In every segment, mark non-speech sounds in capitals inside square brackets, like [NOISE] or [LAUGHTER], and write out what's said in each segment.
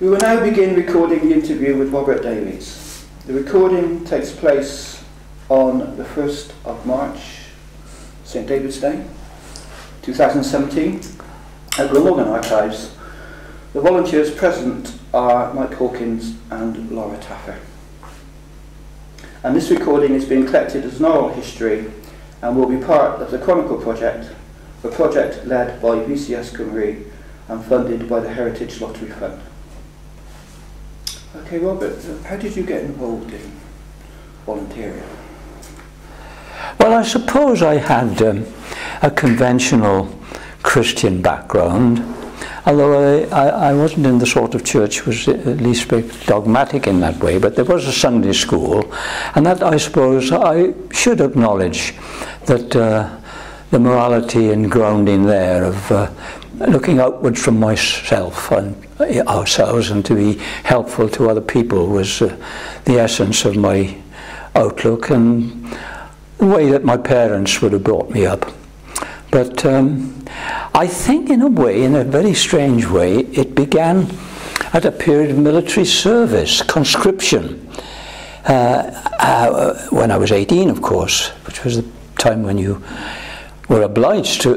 We will now begin recording the interview with Robert Davies. The recording takes place on the 1st of March, St David's Day, 2017, at Glamorgan Archives. The volunteers present are Mike Hawkins and Laura Taffer. And this recording is being collected as an oral history and will be part of the Chronicle Project, a project led by VCS Cymru and funded by the Heritage Lottery Fund. Okay, Robert, how did you get involved in volunteering? Well, I suppose I had um, a conventional Christian background, although I, I, I, wasn't in the sort of church was at least dogmatic in that way, but there was a Sunday school, and that I suppose I should acknowledge that uh, the morality and grounding there of uh, looking outward from myself and ourselves and to be helpful to other people was uh, the essence of my outlook and the way that my parents would have brought me up. But um, I think in a way, in a very strange way, it began at a period of military service, conscription. Uh, uh, when I was 18, of course, which was the time when you were obliged to,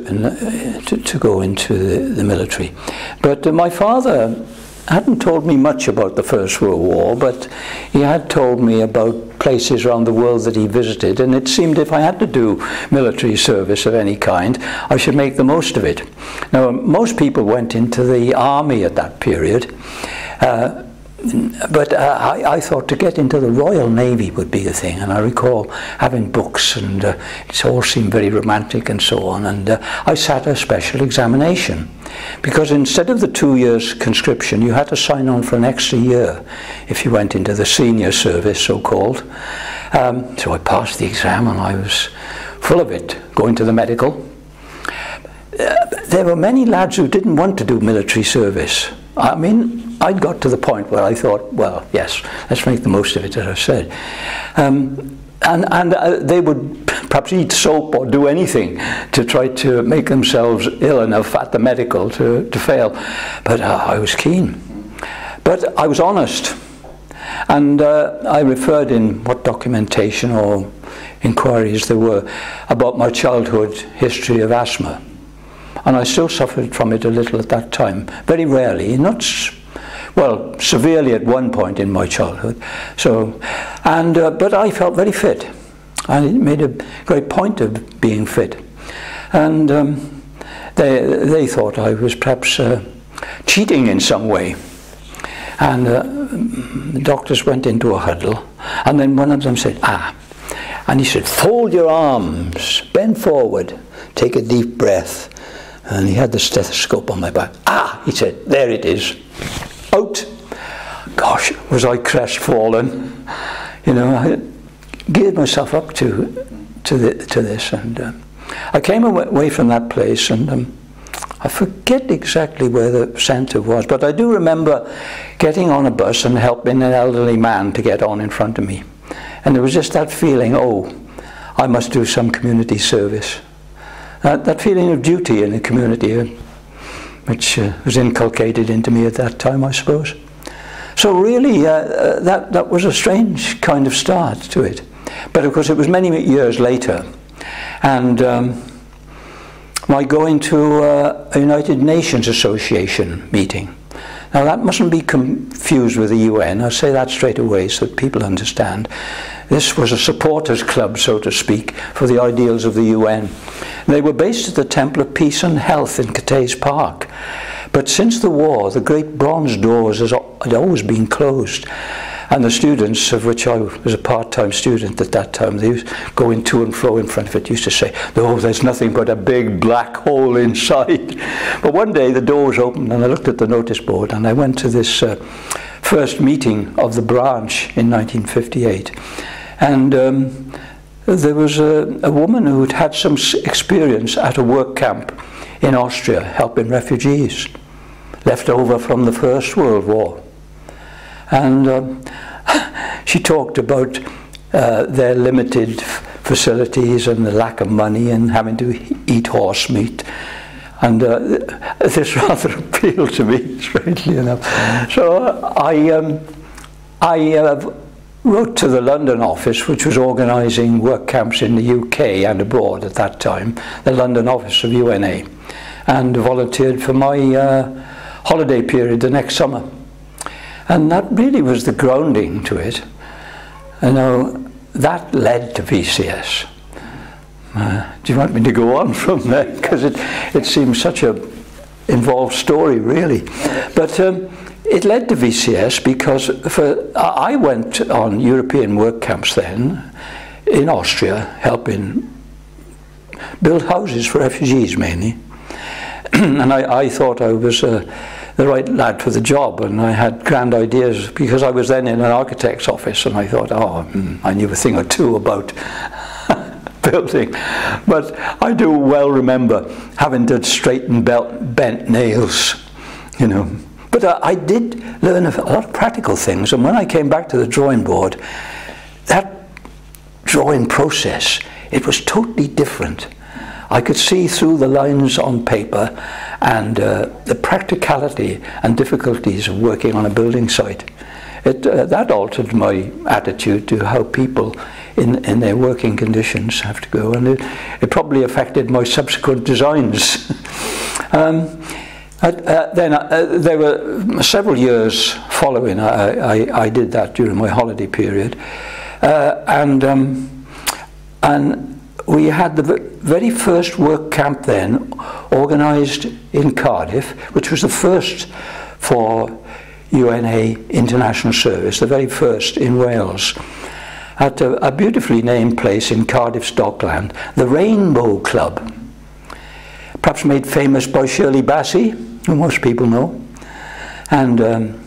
to, to go into the, the military. But uh, my father hadn't told me much about the First World War, but he had told me about places around the world that he visited, and it seemed if I had to do military service of any kind, I should make the most of it. Now, most people went into the army at that period. Uh, but uh, I, I, thought to get into the Royal Navy would be the thing, and I recall having books, and uh, it all seemed very romantic and so on. And uh, I sat a special examination because instead of the two years conscription, you had to sign on for an extra year if you went into the senior service, so called. Um, so I passed the exam, and I was full of it, going to the medical. Uh, there were many lads who didn't want to do military service. I mean, I'd got to the point where I thought, well, yes, let's make the most of it, as I said. Um, and and uh, they would [LAUGHS] perhaps eat soap or do anything to try to make themselves ill enough at the medical to, to fail. But uh, I was keen. But I was honest. And uh, I referred in what documentation or inquiries there were about my childhood history of asthma. And I still suffered from it a little at that time. Very rarely, not well, severely at one point in my childhood. So, and uh, but I felt very fit. I made a great point of being fit, and um, they they thought I was perhaps uh, cheating in some way. And uh, the doctors went into a huddle, and then one of them said, "Ah," and he said, "Fold your arms, bend forward, take a deep breath." And he had the stethoscope on my back. Ah, he said, there it is out. Gosh, was I crestfallen. You know, I gave myself up to, to, the, to this. And um, I came away from that place and um, I forget exactly where the centre was, but I do remember getting on a bus and helping an elderly man to get on in front of me. And there was just that feeling, oh, I must do some community service. That feeling of duty in the community. Uh, which uh, was inculcated into me at that time, I suppose. So really, uh, uh, that, that was a strange kind of start to it. But of course, it was many years later. And um, my going to a United Nations Association meeting. Now that mustn't be confused with the UN. I'll say that straight away so that people understand. This was a supporters club, so to speak, for the ideals of the UN. They were based at the Temple of Peace and Health in Cathays Park. But since the war, the great bronze doors had always been closed. And the students, of which I was a part-time student at that time, they used going to and fro in front of it, used to say, oh, there's nothing but a big black hole inside. [LAUGHS] But one day the doors opened and I looked at the notice board and I went to this uh, first meeting of the branch in 1958. And um, there was a, a woman who had had some experience at a work camp in Austria helping refugees left over from the First World War. And um, [LAUGHS] she talked about uh, their limited facilities and the lack of money and having to eat horse meat. And uh, [LAUGHS] this [LAUGHS] rather appealed to me, strangely enough. So I, um, I uh, wrote to the London office, which was organising work camps in the UK and abroad at that time, the London office of UNA, and volunteered for my uh, holiday period the next summer. And that really was the grounding to it. You know, that led to VCS. Uh, do you want me to go on [LAUGHS] from there? Because it, it seems such a involved story, really. But um, it led to VCS because for, I went on European work camps then in Austria, helping build houses for refugees mainly. [CLEARS THROAT] and I, I, thought I was uh, the right lad for the job, and I had grand ideas because I was then in an architect's office, and I thought, oh, mm, I knew a thing or two about [LAUGHS] building. But I do well remember having to straighten belt, bent nails, you know. But uh, I did learn a lot of practical things, and when I came back to the drawing board, that drawing process, it was totally different. I could see through the lines on paper and uh, the practicality and difficulties of working on a building site. It, uh, that altered my attitude to how people in, in their working conditions have to go, and it, it probably affected my subsequent designs. [LAUGHS] um, uh, then uh, there were several years following I, I, I, did that during my holiday period, uh, and um, and we had the very first work camp then organised in Cardiff, which was the first for UNA International Service, the very first in Wales, at a, a beautifully named place in Cardiff's Dockland, the Rainbow Club, perhaps made famous by Shirley Bassey, who most people know. And um,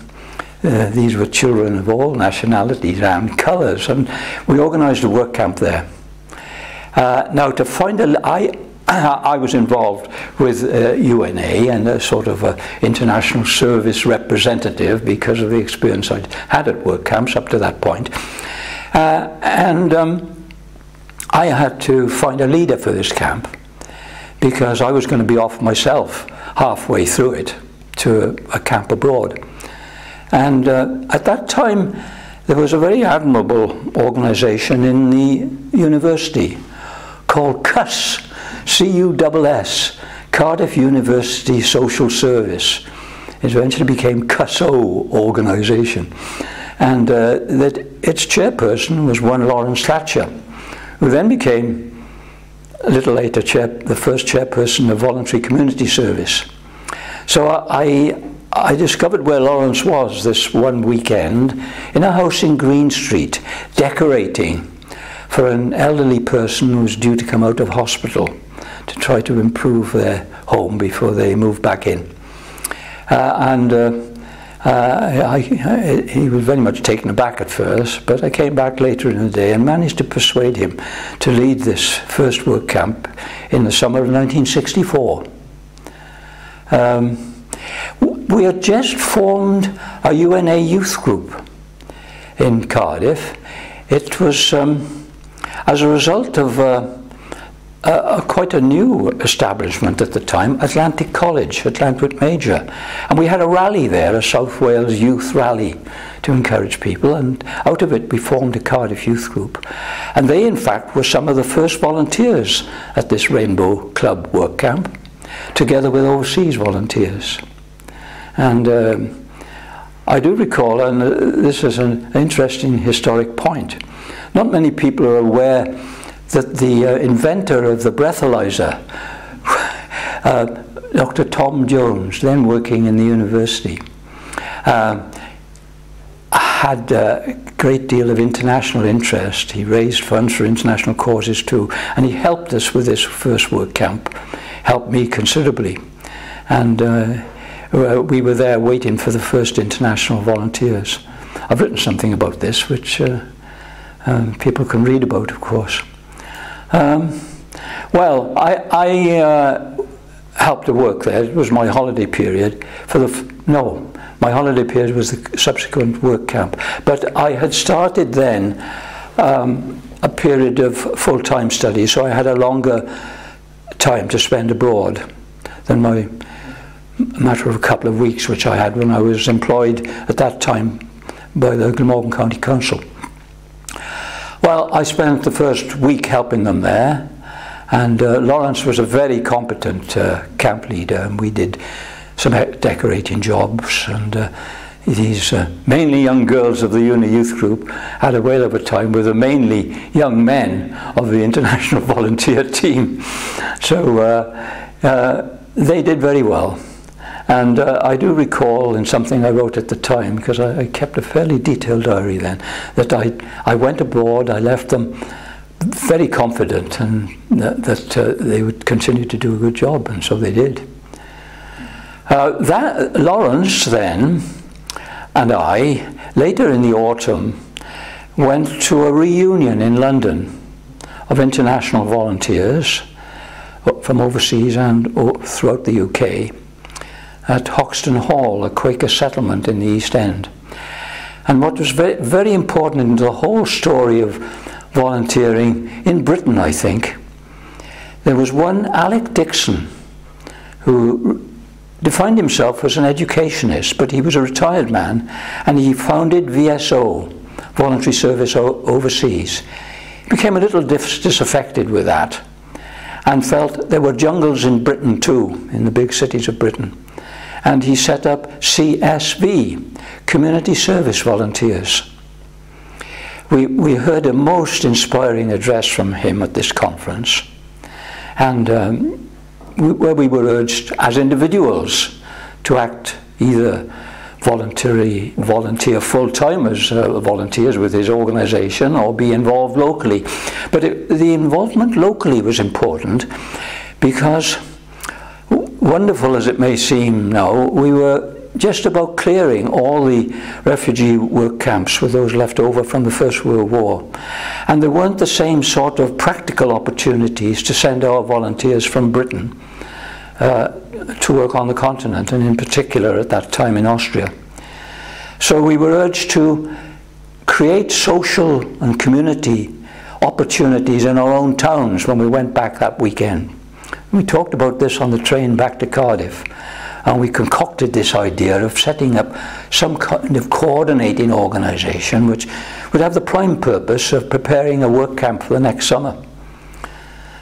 uh, these were children of all nationalities and colours, and we organised a work camp there. Uh, now, to find a, I, [COUGHS] I was involved with uh, UNA and a sort of a international service representative because of the experience I'd had at work camps up to that point. Uh, and um, I had to find a leader for this camp because I was going to be off myself halfway through it to a, a camp abroad. And uh, at that time, there was a very admirable organisation in the university called CUSS, C-U-S-S, Cardiff University Social Service. It eventually became CUSO organisation. And uh, that its chairperson was one Lawrence Thatcher, who then became, a little later chair, the first chairperson of voluntary community service. So I, I discovered where Lawrence was this one weekend in a house in Green Street, decorating for an elderly person who's due to come out of hospital to try to improve their home before they move back in. Uh, and uh, uh, I, I, he was very much taken aback at first, but I came back later in the day and managed to persuade him to lead this first work camp in the summer of 1964. Um, we had just formed a UNA youth group in Cardiff. It was um, as a result of uh, quite a new establishment at the time, Atlantic College Llantwit Major. And we had a rally there, a South Wales youth rally to encourage people, and out of it we formed a Cardiff youth group. And they, in fact, were some of the first volunteers at this Rainbow Club work camp, together with overseas volunteers. And um, I do recall, and uh, this is an interesting historic point, not many people are aware that the uh, inventor of the breathalyzer, uh, Dr. Tom Jones, then working in the university, uh, had a great deal of international interest. He raised funds for international causes too, and he helped us with this first work camp, helped me considerably. And uh, we were there waiting for the first international volunteers. I've written something about this, which uh, um, people can read about, of course. Um, well, I, I uh, helped to work there. It was my holiday period. For the no, my holiday period was the subsequent work camp. But I had started then um, a period of full-time study, so I had a longer time to spend abroad than my matter of a couple of weeks which I had when I was employed at that time by the Glamorgan County Council. Well, I spent the first week helping them there, and uh, Lawrence was a very competent uh, camp leader, and we did some decorating jobs, and uh, these uh, mainly young girls of the UNA Youth Group had a whale of a time with the mainly young men of the [LAUGHS] International Volunteer Team. So uh, uh, they did very well. And uh, I do recall in something I wrote at the time, because I, I kept a fairly detailed diary then, that I, I went abroad, I left them very confident and that, that uh, they would continue to do a good job, and so they did. Uh, that Lawrence then and I, later in the autumn, went to a reunion in London of international volunteers from overseas and throughout the UK at Hoxton Hall, a Quaker settlement in the East End. And what was very, very important in the whole story of volunteering in Britain, I think, there was one Alec Dickson who defined himself as an educationist, but he was a retired man and he founded VSO, Voluntary Service Overseas. He became a little dis disaffected with that and felt there were jungles in Britain too, in the big cities of Britain. And he set up CSV, Community Service Volunteers. We, we heard a most inspiring address from him at this conference. And um, where we were urged as individuals to act either voluntary, volunteer full-time as uh, volunteers with his organisation or be involved locally. But it, the involvement locally was important because, wonderful as it may seem now, we were just about clearing all the refugee work camps with those left over from the First World War. And there weren't the same sort of practical opportunities to send our volunteers from Britain uh, to work on the continent, and in particular at that time in Austria. So we were urged to create social and community opportunities in our own towns when we went back that weekend. We talked about this on the train back to Cardiff and we concocted this idea of setting up some kind of coordinating organisation which would have the prime purpose of preparing a work camp for the next summer.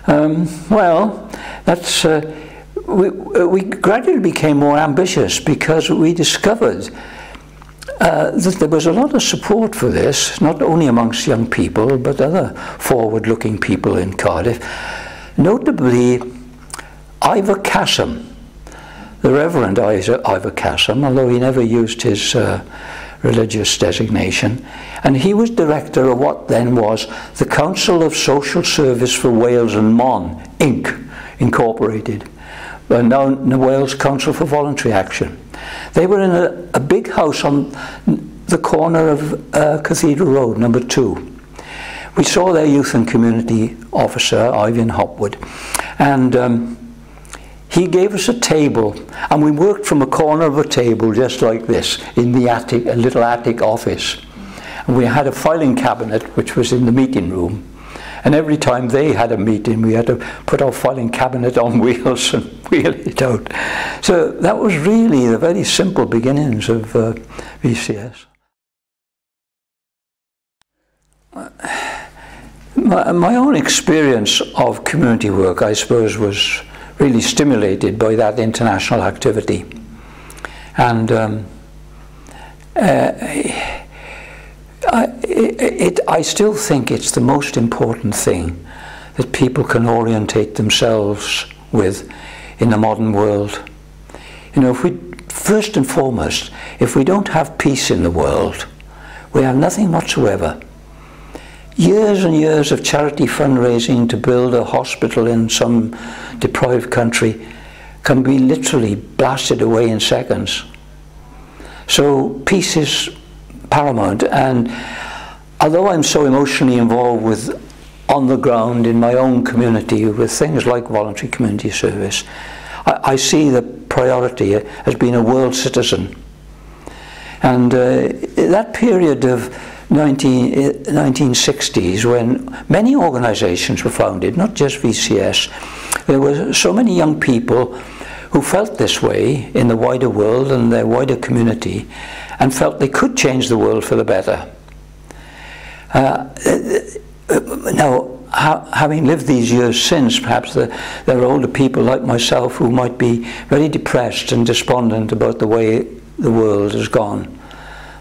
Um, well, that's uh, we, uh, we gradually became more ambitious because we discovered uh, that there was a lot of support for this, not only amongst young people, but other forward-looking people in Cardiff. Notably, Ivor Cassom, the Reverend Ivor Cassom, although he never used his uh, religious designation, and he was director of what then was the Council of Social Service for Wales and Mon, Inc., Incorporated uh, now the Wales Council for Voluntary Action. They were in a, a big house on the corner of uh, Cathedral Road, number two. We saw their youth and community officer, Ivan Hopwood, and um, he gave us a table, and we worked from a corner of a table just like this, in the attic, a little attic office. And we had a filing cabinet, which was in the meeting room, and every time they had a meeting, we had to put our filing cabinet on [LAUGHS] wheels and wheel it out. So that was really the very simple beginnings of uh, VCS. My, own experience of community work, I suppose, was really stimulated by that international activity. And um, uh, I, it, I still think it's the most important thing that people can orientate themselves with in the modern world. You know, if we, first and foremost, if we don't have peace in the world, we have nothing whatsoever. Years and years of charity fundraising to build a hospital in some deprived country can be literally blasted away in seconds. So peace is paramount. And although I'm so emotionally involved with on the ground in my own community with things like voluntary community service, I, I see the priority as being a world citizen. And uh, that period of 19, 1960s when many organizations were founded, not just VCS, there were so many young people who felt this way in the wider world and their wider community and felt they could change the world for the better. Uh, now, ha having lived these years since, perhaps the, there are older people like myself who might be very depressed and despondent about the way the world has gone.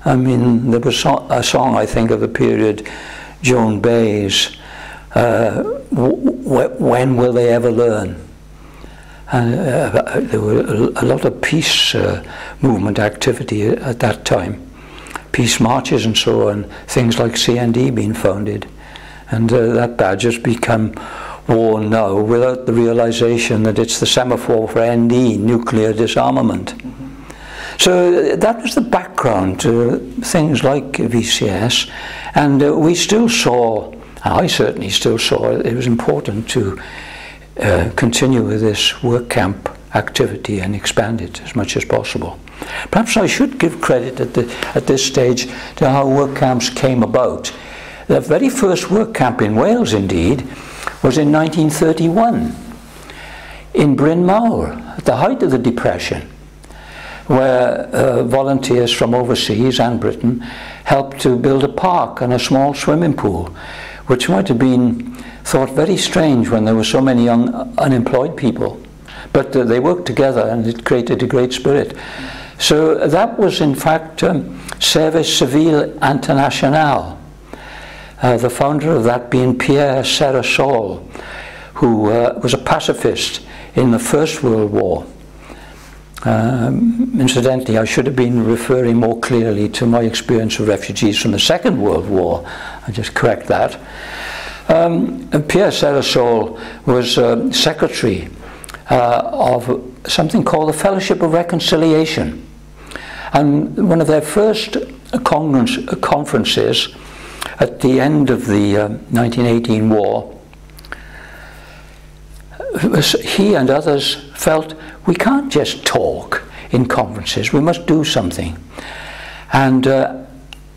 I mean, there was so a song, I think, of the period, Joan Baez, uh, When Will They Ever Learn? And uh, there were a, lot of peace uh, movement activity at that time. Peace marches and so on, things like CND being founded. And uh, that badge has become worn now without the realization that it's the semaphore for ND, nuclear disarmament. Mm -hmm. So that was the background to things like VCS, and uh, we still saw, I certainly still saw, it was important to uh, continue with this work camp activity and expand it as much as possible. Perhaps I should give credit at, the, at this stage to how work camps came about. The very first work camp in Wales, indeed, was in 1931 in Brynmawr, at the height of the Depression, where uh, volunteers from overseas and Britain helped to build a park and a small swimming pool, which might have been thought very strange when there were so many un unemployed people. But uh, they worked together and it created a great spirit. So that was in fact um, Service Civil International, uh, the founder of that being Pierre Ceresole, who uh, was a pacifist in the First World War. Um, incidentally, I should have been referring more clearly to my experience of refugees from the Second World War. I just correct that. Um, Pierre Ceresole was uh, secretary uh, of something called the Fellowship of Reconciliation. And one of their first conferences at the end of the uh, 1918 war, he and others felt we can't just talk in conferences, we must do something. And uh,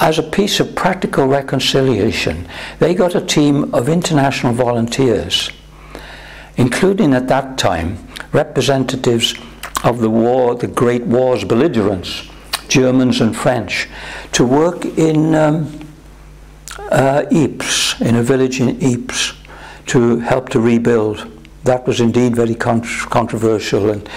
as a piece of practical reconciliation, they got a team of international volunteers, including at that time representatives of the war, the Great War's belligerents, Germans and French, to work in um, uh, Ypres, in a village in Ypres, to help to rebuild. That was indeed very con controversial and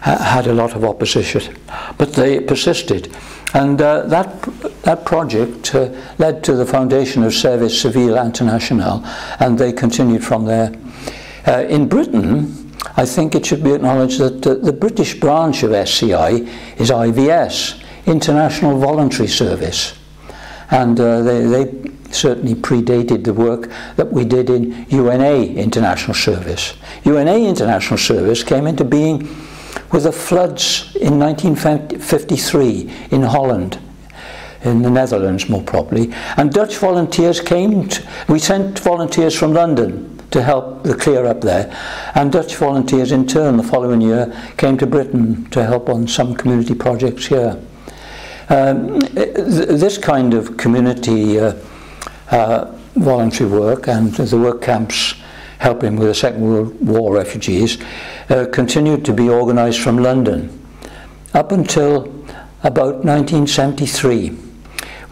ha had a lot of opposition. But they persisted. And uh, that, that project uh, led to the foundation of Service Civil International, and they continued from there. Uh, in Britain, I think it should be acknowledged that the British branch of SCI is IVS, International Voluntary Service. And uh, they, they certainly predated the work that we did in UNA International Service. UNA International Service came into being with the floods in 1953 in Holland, in the Netherlands more properly, and Dutch volunteers came, to, we sent volunteers from London to help the clear up there, and Dutch volunteers in turn the following year came to Britain to help on some community projects here. Um, this kind of community uh, uh, voluntary work and the work camps helping with the Second World War refugees uh, continued to be organised from London up until about 1973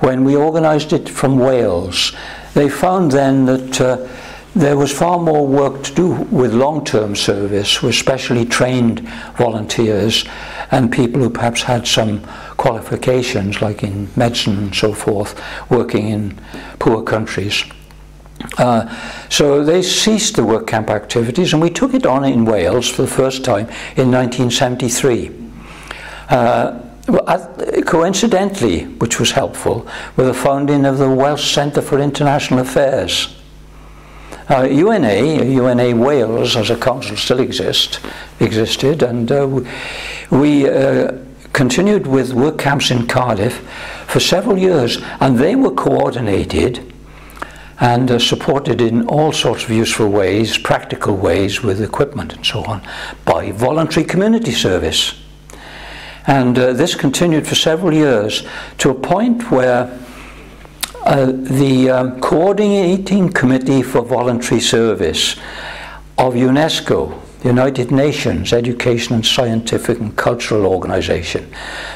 when we organised it from Wales. They found then that uh, there was far more work to do with long-term service with specially trained volunteers and people who perhaps had some qualifications like in medicine and so forth working in poor countries. Uh, so they ceased the work camp activities and we took it on in Wales for the first time in 1973. Uh, coincidentally, which was helpful, with the founding of the Welsh Centre for International Affairs. Uh, UNA, UNA Wales as a council still exists, existed, and uh, we uh, continued with work camps in Cardiff for several years, and they were coordinated and uh, supported in all sorts of useful ways, practical ways with equipment and so on, by voluntary community service. And uh, this continued for several years to a point where uh, the um, Coordinating Committee for Voluntary Service of UNESCO, the United Nations Education and Scientific and Cultural Organization.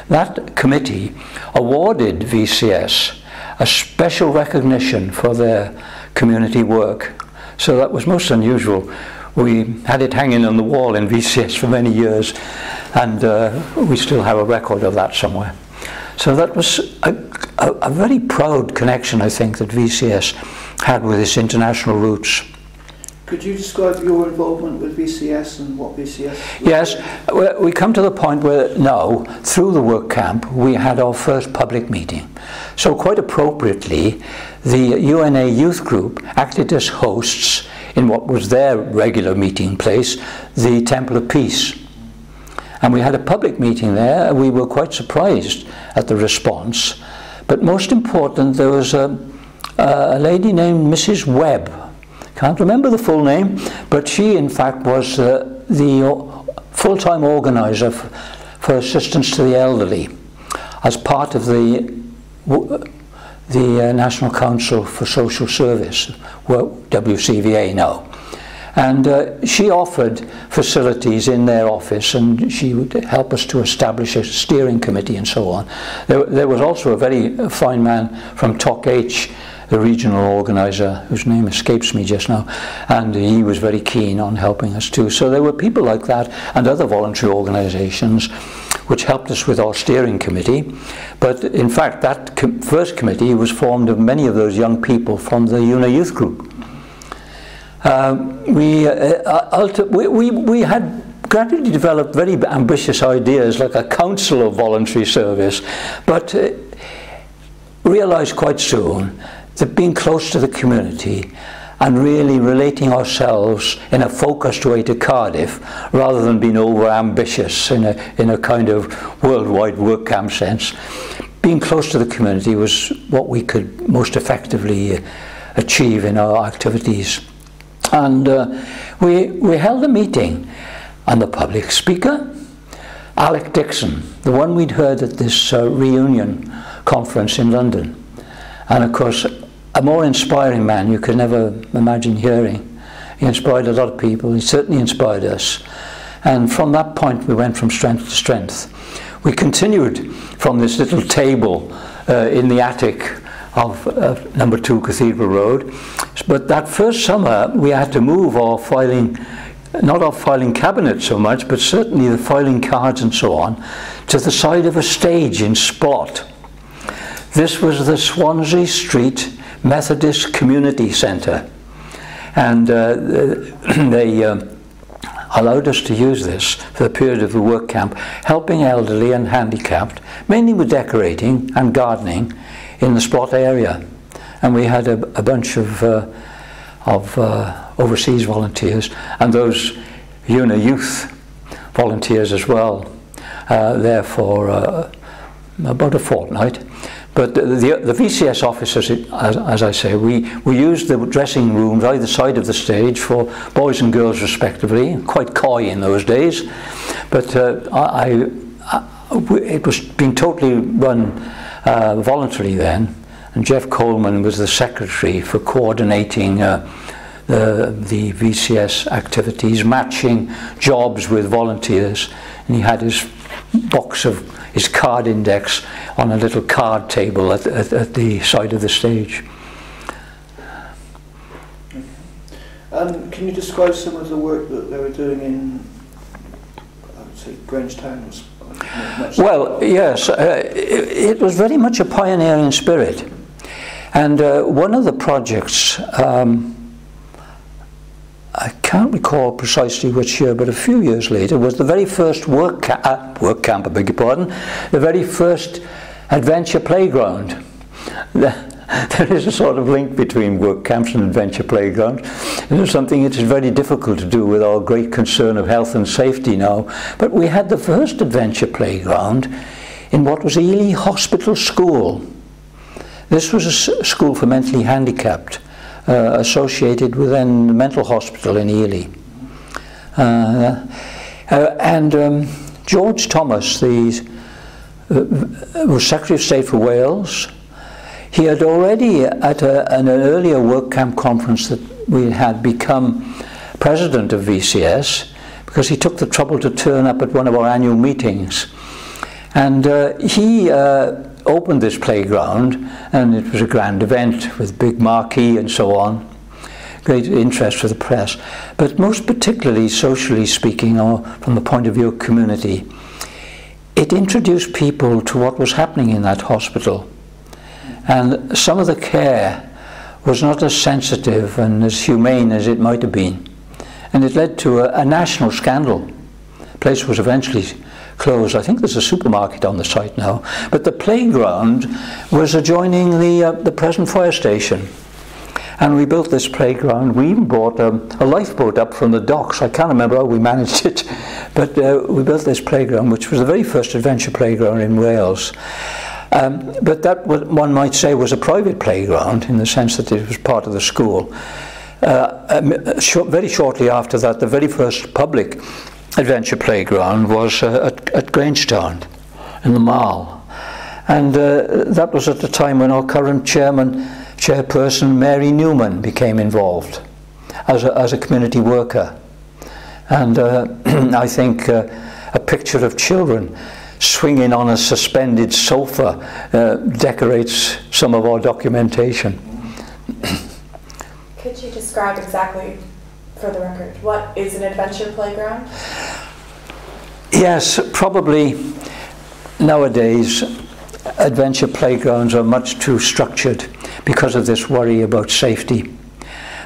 That committee awarded VCS a special recognition for their community work. So that was most unusual. We had it hanging on the wall in VCS for many years, and uh, we still have a record of that somewhere. So that was a, a, a very proud connection, I think, that VCS had with its international roots. Could you describe your involvement with VCS and what VCS? Yes, we come to the point where now, through the work camp, we had our first public meeting. So, quite appropriately, the UNA youth group acted as hosts in what was their regular meeting place, the Temple of Peace. And we had a public meeting there. We were quite surprised at the response. But most important, there was a, a lady named Mrs. Webb can't remember the full name, but she in fact was uh, the full-time organizer for assistance to the elderly as part of the the uh, National Council for Social Service, WCVA now. And uh, she offered facilities in their office and she would help us to establish a steering committee and so on. There, there was also a very fine man from TOC H the regional organizer, whose name escapes me just now, and he was very keen on helping us too. So there were people like that and other voluntary organizations which helped us with our steering committee. But in fact, that com first committee was formed of many of those young people from the UNA Youth Group. Um, we, uh, uh we, we, we had gradually developed very ambitious ideas like a council of voluntary service, but uh, realized quite soon that being close to the community and really relating ourselves in a focused way to Cardiff rather than being over ambitious in a, in a kind of worldwide work camp sense. Being close to the community was what we could most effectively uh, achieve in our activities. And uh, we, we held a meeting and the public speaker, Alec Dickson, the one we'd heard at this uh, reunion conference in London. And of course, a more inspiring man you could never imagine hearing. He inspired a lot of people, he certainly inspired us. And from that point, we went from strength to strength. We continued from this little table uh, in the attic of uh, number two Cathedral Road. But that first summer, we had to move our filing, not our filing cabinet so much, but certainly the filing cards and so on, to the side of a stage in Splot. This was the Swansea Street Methodist Community Centre. And uh, [CLEARS THROAT] they uh, allowed us to use this for the period of the work camp, helping elderly and handicapped, mainly with decorating and gardening in the Splot area. And we had a, a bunch of, uh, of uh, overseas volunteers and those UNA youth volunteers as well, uh, there for uh, about a fortnight. But the, the, the VCS officers, as, as, I say, we, we used the dressing rooms either side of the stage for boys and girls respectively, quite coy in those days. But uh, I, I, it was being totally run uh, voluntarily then, and Jeff Coleman was the secretary for coordinating uh, the, the VCS activities, matching jobs with volunteers, and he had his box of his card index on a little card table at, at, at the side of the stage. Um, can you describe some of the work that they were doing in, I would say, Grangetown? Well, yes, uh, it, it, was very much a pioneering spirit. And uh, one of the projects, um, I can't recall precisely which year, but a few years later, was the very first work, ca uh, work camp, I beg your pardon, the very first adventure playground. [LAUGHS] there is a sort of link between work camps and adventure playgrounds. It is something that is very difficult to do with our great concern of health and safety now. But we had the first adventure playground in what was Ely Hospital School. This was a school for mentally handicapped uh, associated with the mental hospital in Ely. Uh, uh, and um, George Thomas, the uh, was Secretary of State for Wales. He had already, at a, an earlier work camp conference that we had become president of VCS, because he took the trouble to turn up at one of our annual meetings. And uh, he uh, opened this playground, and it was a grand event with big marquee and so on. Great interest for the press. But most particularly, socially speaking, or from the point of view of community, it introduced people to what was happening in that hospital. And some of the care was not as sensitive and as humane as it might have been. And it led to a, a national scandal. The place was eventually closed. I think there's a supermarket on the site now. But the playground was adjoining the, uh, the present fire station. And we built this playground. We even brought um, a lifeboat up from the docks. I can't remember how we [LAUGHS] managed it. But uh, we built this playground, which was the very first adventure playground in Wales. Um, but that, one might say, was a private playground in the sense that it was part of the school. Uh, um, very shortly after that, the very first public adventure playground was uh, at, at Grangetown in the Mall. And uh, that was at the time when our current chairman, chairperson Mary Newman became involved as a, as a community worker. And uh, [CLEARS THROAT] I think uh, a picture of children swinging on a suspended sofa uh, decorates some of our documentation. Could you describe exactly, for the record, what is an adventure playground? Yes, probably nowadays adventure playgrounds are much too structured because of this worry about safety.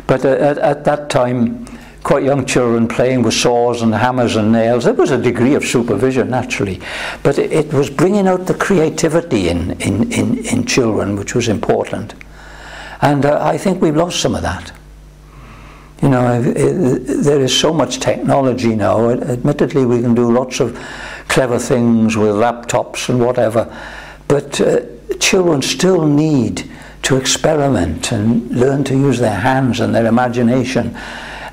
But uh, at, at that time, quite young children playing with saws and hammers and nails. There was a degree of supervision, naturally, but it, it was bringing out the creativity in, in, in, in children, which was important. And uh, I think we've lost some of that. You know, it, it, there is so much technology now. Admittedly, we can do lots of clever things with laptops and whatever, but uh, children still need to experiment and learn to use their hands and their imagination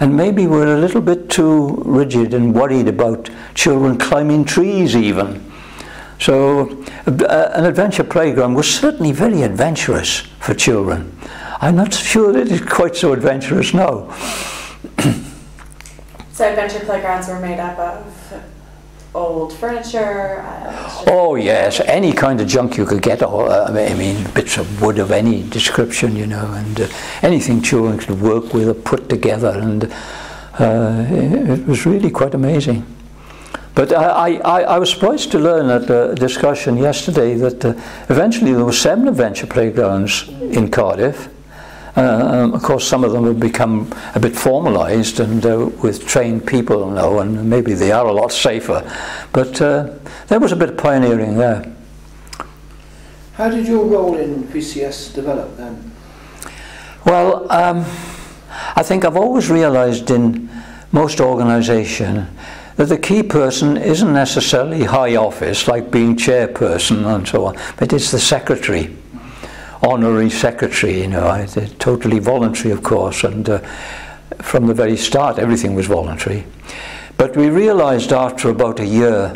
and maybe we're a little bit too rigid and worried about children climbing trees even. So uh, an adventure playground was certainly very adventurous for children. I'm not sure that it's quite so adventurous now. so adventure playgrounds were made up of old furniture? Uh, oh yes, any kind of junk you could get. uh, I mean, bits of wood of any description, you know, and uh, anything children could work with or put together, and uh, it, it, was really quite amazing. But I, I, I, was surprised to learn at the discussion yesterday that uh, eventually there were seven adventure playgrounds in Cardiff. Uh, um, of course, some of them have become a bit formalised and uh, with trained people now, and maybe they are a lot safer. But uh, there was a bit of pioneering there. How did your role in VCS develop then? Well, um, I think I've always realised in most organisations that the key person isn't necessarily high office, like being chairperson and so on, but it's the secretary honorary secretary, you know, I, totally voluntary, of course, and uh, from the very start, everything was voluntary. But we realized after about a year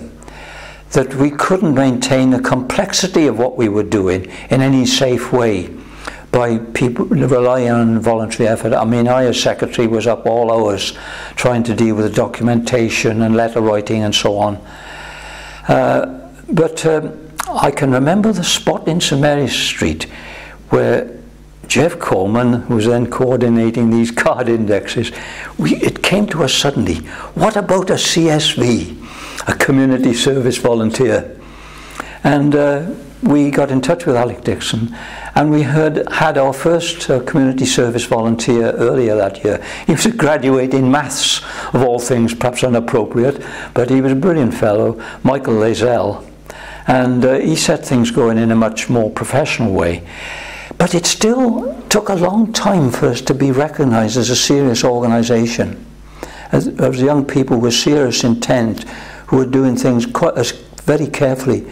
that we couldn't maintain the complexity of what we were doing in any safe way by people relying on voluntary effort. I mean, I as secretary was up all hours trying to deal with the documentation and letter writing and so on. Uh, but um, I can remember the spot in St Mary's Street where Jeff Coleman, who was then coordinating these card indexes, we, it came to us suddenly, what about a CSV, a community service volunteer? And uh, we got in touch with Alec Dickson and we had our first uh, community service volunteer earlier that year. He was a graduate in maths, of all things perhaps inappropriate, but he was a brilliant fellow, Michael Lazell. And uh, he set things going in a much more professional way. But it still took a long time for us to be recognized as a serious organization, as, as young people with serious intent who were doing things quite, as, very carefully.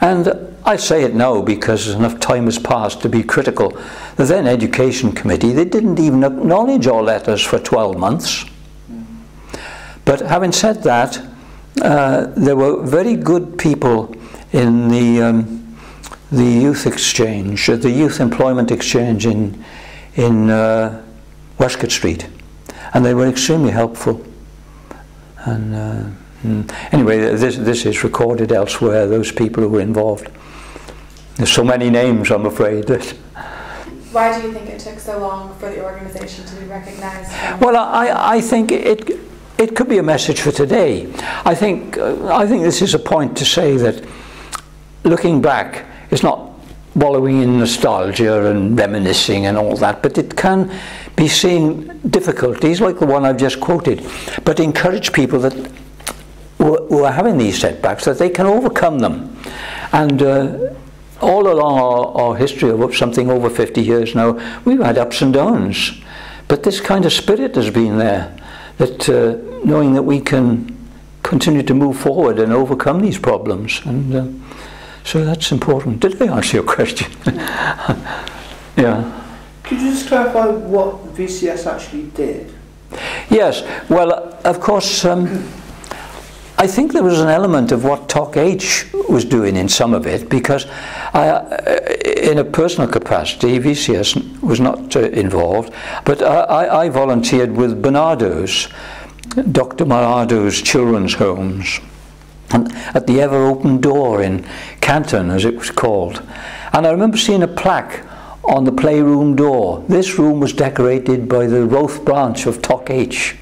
And I say it now because enough time has passed to be critical. The then Education Committee, they didn't even acknowledge our letters for 12 months. But having said that, uh, there were very good people in the um, the youth exchange, the youth employment exchange in in uh, Westcott Street, and they were extremely helpful. And uh, mm, anyway, this, this is recorded elsewhere, those people who were involved. There's so many names, I'm afraid. That [LAUGHS] Why do you think it took so long for the organisation to be recognised? well, I, I think it, it could be a message for today. I think, uh, I think this is a point to say that looking back is not wallowing in nostalgia and reminiscing and all that, but it can be seeing difficulties like the one I've just quoted, but encourage people that who are having these setbacks that they can overcome them. And uh, all along our, our history of something over 50 years now, we've had ups and downs. But this kind of spirit has been there, that uh, knowing that we can continue to move forward and overcome these problems. And uh, so that's important. Did I answer your question? [LAUGHS] yeah. Could you just clarify what VCS actually did? Yes, well, of course, um, I think there was an element of what Toc H was doing in some of it because I, uh, in a personal capacity, VCS was not uh, involved, but I, I I volunteered with Barnardo's, Dr. Barnardo's children's homes, and at the Ever Open Door in Canton, as it was called. And I remember seeing a plaque on the playroom door. This room was decorated by the Roath branch of Toc H.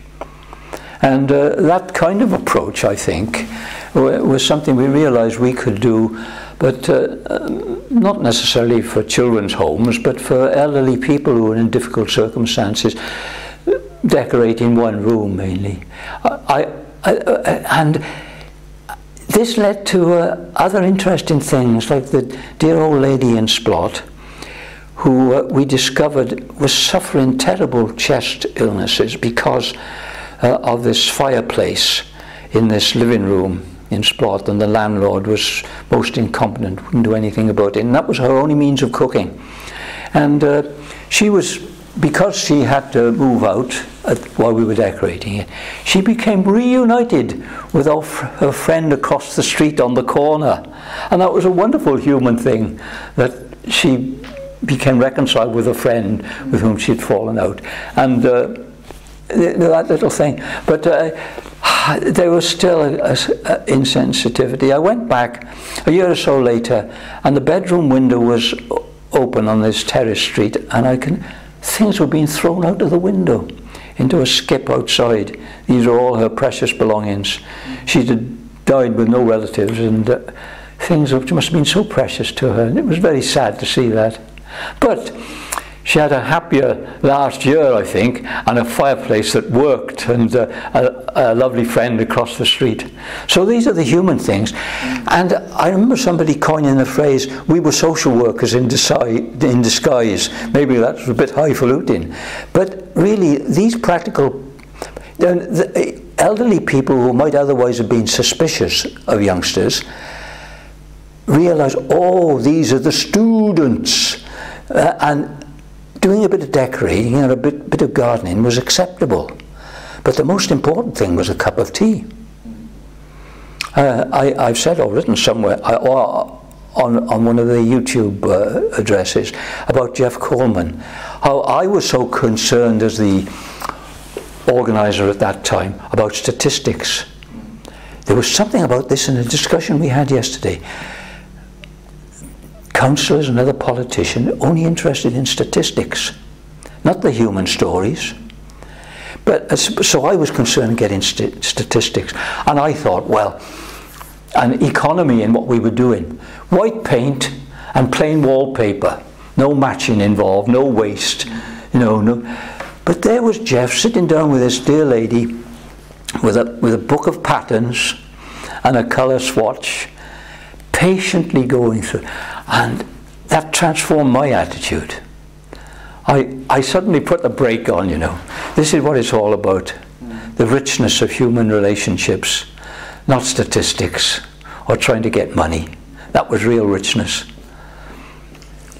And uh, that kind of approach, I think, wa- was something we realized we could do, but uh, um, not necessarily for children's homes, but for elderly people who are in difficult circumstances, decorating one room mainly. I, I, I, and this led to uh, other interesting things, like the dear old lady in Splot, who uh, we discovered was suffering terrible chest illnesses because uh, of this fireplace in this living room in Splot, and the landlord was most incompetent, wouldn't do anything about it, and that was her only means of cooking. And uh, she was, because she had to move out at, while we were decorating it, she became reunited with our, her friend across the street on the corner. And that was a wonderful human thing that she became reconciled with a friend with whom she'd fallen out. And uh, th- that little thing. But uh, [SIGHS] there was still a, a s- a insensitivity. I went back a year or so later, and the bedroom window was open on this terrace street, and I can things were being thrown out of the window into a skip outside. These are all her precious belongings. She had died with no relatives, and uh, things which must have been so precious to her. And it was very sad to see that. But she had a happier last year, I think, and a fireplace that worked, and uh, a, a lovely friend across the street. So these are the human things. And I remember somebody coining the phrase, we were social workers in, in disguise. Maybe that was a bit highfalutin. But really, these practical the elderly people who might otherwise have been suspicious of youngsters realize, oh, these are the students. Uh, and doing a bit of decorating and a bit, bit of gardening was acceptable. But the most important thing was a cup of tea. Uh, I, I've said or written somewhere, I, or on, on one of the YouTube uh, addresses, about Jeff Coleman, how I was so concerned as the organizer at that time about statistics. There was something about this in a discussion we had yesterday. Councillors and other politicians only interested in statistics, not the human stories. But uh, as- so I was concerned getting st- statistics, and I thought, well, an economy in what we were doing: white paint and plain wallpaper, no matching involved, no waste, you know. No. But there was Jeff sitting down with this dear lady, with a with a book of patterns, and a colour swatch, patiently going through, and that transformed my attitude. I, I suddenly put the brake on, you know. This is what it's all about the richness of human relationships, not statistics or trying to get money. That was real richness.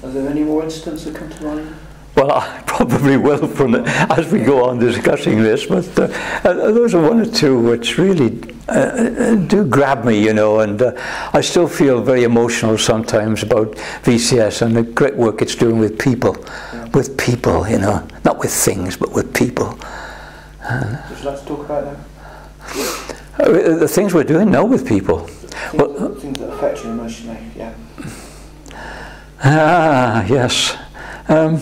Are there any more instances that come to mind? Well, I probably will from the, as we go on discussing this, but uh, uh, those are one or two which really uh, uh, do grab me, you know, and uh, I still feel very emotional sometimes about VCS and the great work it's doing with people, with people, you know, not with things, but with people. Would you like to talk about that? Uh, the things we're doing now with people. Things, Well- things that affect you emotionally, yeah. Ah, yes. Um,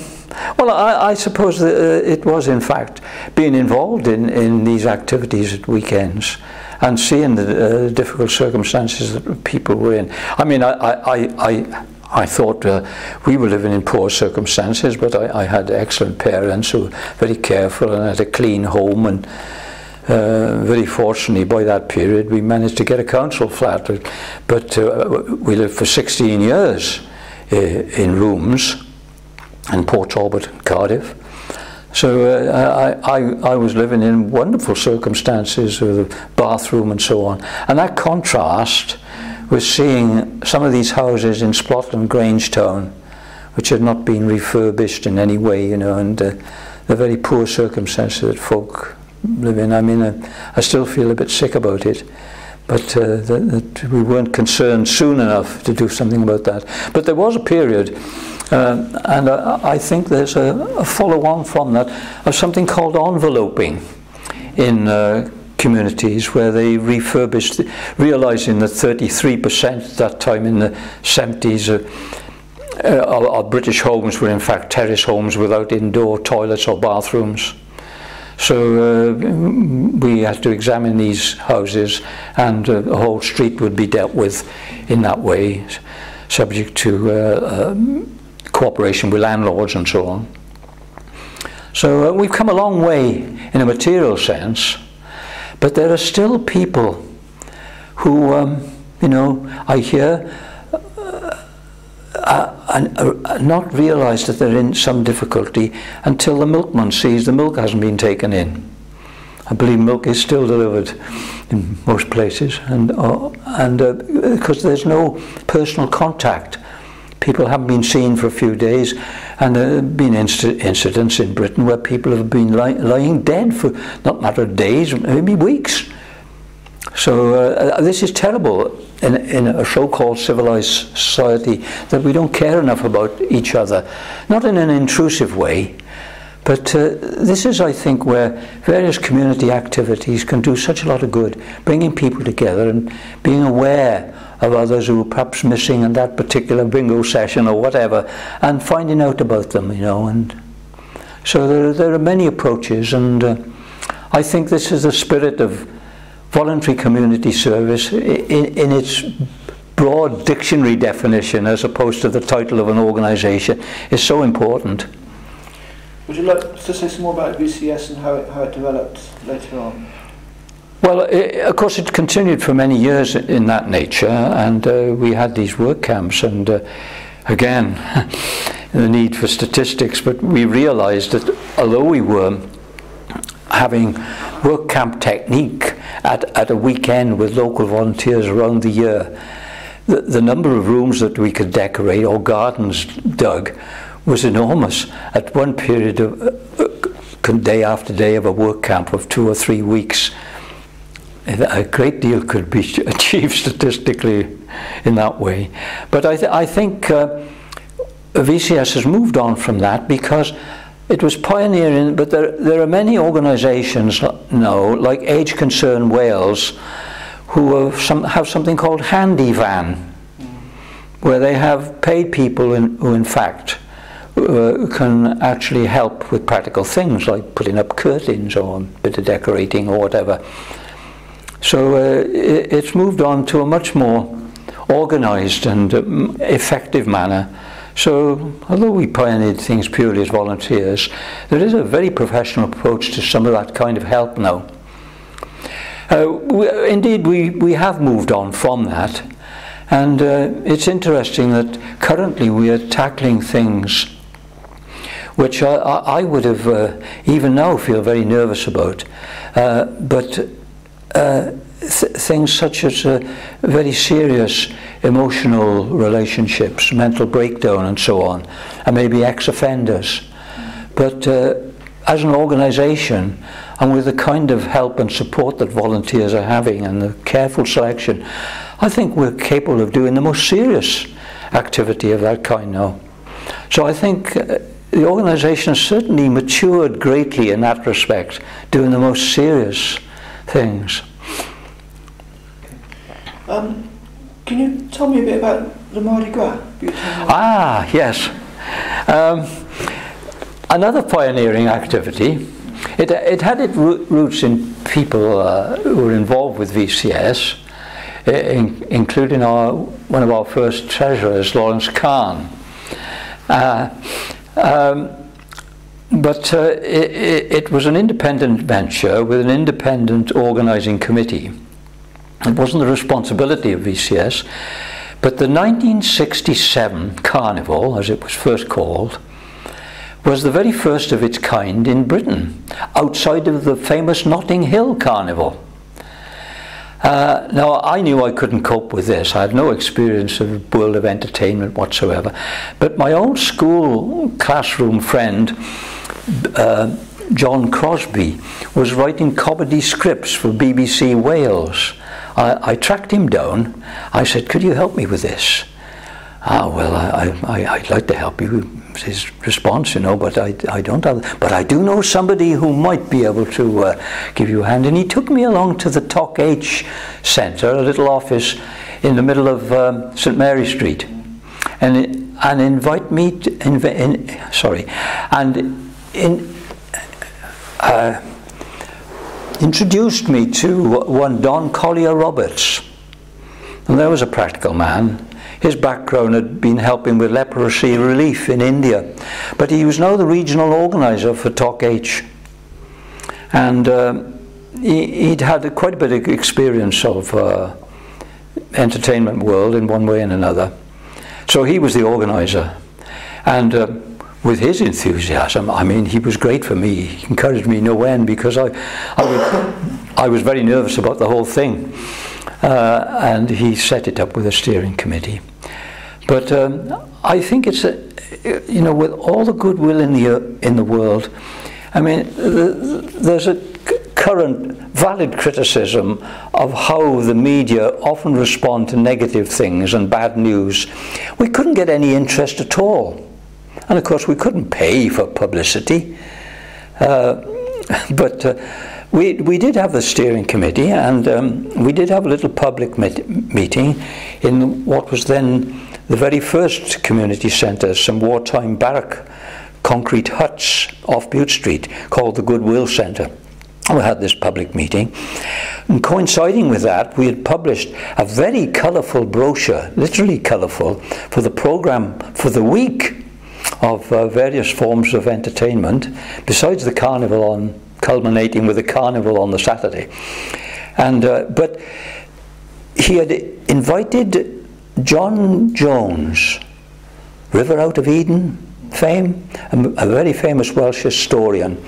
well, I, I suppose that uh, it was, in fact, being involved in, in these activities at weekends and seeing the uh, difficult circumstances that people were in. I mean, I, I, I, I, thought uh, we were living in poor circumstances, but I, I had excellent parents who were very careful and had a clean home and uh, very fortunately by that period we managed to get a council flat but uh, we lived for 16 years uh, in rooms in Port Talbot and Cardiff. So uh, I, I, I was living in wonderful circumstances with a bathroom and so on. And that contrast with seeing some of these houses in Splot and Grangetown, which had not been refurbished in any way, you know, and uh, the very poor circumstances that folk live in. I mean, uh, I still feel a bit sick about it but uh, that, that we weren't concerned soon enough to do something about that. But there was a period, uh, and uh, I think there's a, a follow-on from that, of something called enveloping in uh, communities where they refurbished, realizing that 33% at that time in the 70s uh, uh, our, our British homes were in fact terrace homes without indoor toilets or bathrooms. So uh, we had to examine these houses and uh, the whole street would be dealt with in that way, subject to uh, um, cooperation with landlords and so on. So uh, we've come a long way in a material sense, but there are still people who, um, you know, I hear uh, and uh, not realise that they're in some difficulty until the milkman sees the milk hasn't been taken in. I believe milk is still delivered in most places, and uh, and because there's no personal contact, people haven't been seen for a few days, and there have been inc incidents in Britain where people have been li lying dead for not matter of days, maybe weeks. So uh, this is terrible in, in a so-called civilized society that we don't care enough about each other, not in an intrusive way, but uh, this is, I think, where various community activities can do such a lot of good, bringing people together and being aware of others who are perhaps missing in that particular bingo session or whatever, and finding out about them, you know. And so there, there are many approaches, and uh, I think this is the spirit of voluntary community service in, in its broad dictionary definition as opposed to the title of an organisation is so important. Would you like to say some more about VCS and how it, how it developed later on? Well, it, of course, it continued for many years in that nature, and uh, we had these work camps, and uh, again, [LAUGHS] the need for statistics, but we realised that although we were having work camp technique at, at a weekend with local volunteers around the year, the, the number of rooms that we could decorate or gardens dug was enormous. At one period of uh, day after day of a work camp of two or three weeks, a great deal could be [LAUGHS] achieved statistically in that way. But I, th I think uh, VCS has moved on from that because it was pioneering, but there, there are many organisations now, like Age Concern Wales, who have, some, have something called Handy Van, where they have paid people in, who, in fact, uh, can actually help with practical things like putting up curtains or a bit of decorating or whatever. So uh, it, it's moved on to a much more organised and um, effective manner. So although we pioneered things purely as volunteers, there is a very professional approach to some of that kind of help now. Uh, we, indeed, we, we have moved on from that. And uh, it's interesting that currently we are tackling things which I, I would have uh, even now feel very nervous about. Uh, but th things such as uh, very serious emotional relationships, mental breakdown and so on, and maybe ex-offenders. But uh, as an organisation, and with the kind of help and support that volunteers are having and the careful selection, I think we're capable of doing the most serious activity of that kind now. So I think uh, the organisation certainly matured greatly in that respect, doing the most serious things. Um, can you tell me a bit about the Mardi Gras? Ah, yes. Um, another pioneering activity. It, it had its roots in people uh, who were involved with VCS, in, including our, one of our first treasurers, Lawrence Kahn. Uh, um, but uh, it, it, was an independent venture with an independent organising committee. It wasn't the responsibility of VCS, but the 1967 Carnival, as it was first called, was the very first of its kind in Britain, outside of the famous Notting Hill Carnival. Uh, now, I knew I couldn't cope with this. I had no experience of the world of entertainment whatsoever. But my old school classroom friend, uh, John Crosby, was writing comedy scripts for BBC Wales. I, I, tracked him down. I said, could you help me with this? Ah, well, I, I'd like to help you his response, you know, but I, I don't have, but I do know somebody who might be able to uh, give you a hand. And he took me along to the Toc H Centre, a little office in the middle of um, St Mary Street, and and invite me to, inv in, sorry, and in, uh, introduced me to one Don Collier Roberts. And there was a practical man his background had been helping with leprosy relief in India, but he was now the regional organizer for Toc H. And uh, he, would had quite a bit of experience of uh, entertainment world in one way and another. So he was the organizer. And uh, with his enthusiasm, I mean, he was great for me. He encouraged me no end because I, I, would, I was very nervous about the whole thing. Uh, and he set it up with a steering committee. But um, I think it's a, you know, with all the goodwill in the in the world, I mean, the, there's a current valid criticism of how the media often respond to negative things and bad news. We couldn't get any interest at all, and of course we couldn't pay for publicity. Uh, but uh, we, we did have the steering committee and um, we did have a little public meeting in what was then the very first community centre, some wartime barrack concrete huts off Bute Street called the Goodwill Centre. We had this public meeting. And coinciding with that, we had published a very colourful brochure, literally colourful, for the programme for the week of uh, various forms of entertainment, besides the carnival on, culminating with the carnival on the Saturday. And, uh, but he had invited John Jones, River Out of Eden fame, a, very famous Welsh historian,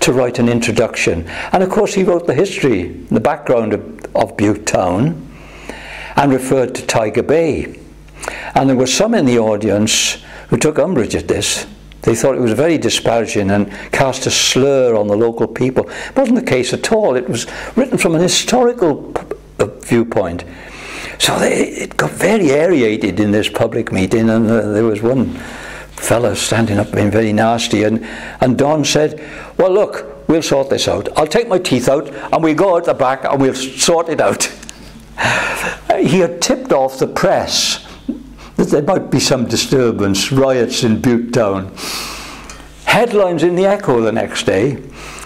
to write an introduction. And of course he wrote the history, the background of, of Bute Town, and referred to Tiger Bay. And there were some in the audience who took umbrage at this. They thought it was very disparaging and cast a slur on the local people. It wasn't the case at all. It was written from an historical viewpoint. So they, it got very aerated in this public meeting, and uh, there was one fellow standing up being very nasty, and, and Don said, Well, look, we'll sort this out. I'll take my teeth out, and we'll go out the back, and we'll sort it out. [LAUGHS] he had tipped off the press that there might be some disturbance, riots in Bute Town. Headlines in the Echo the next day.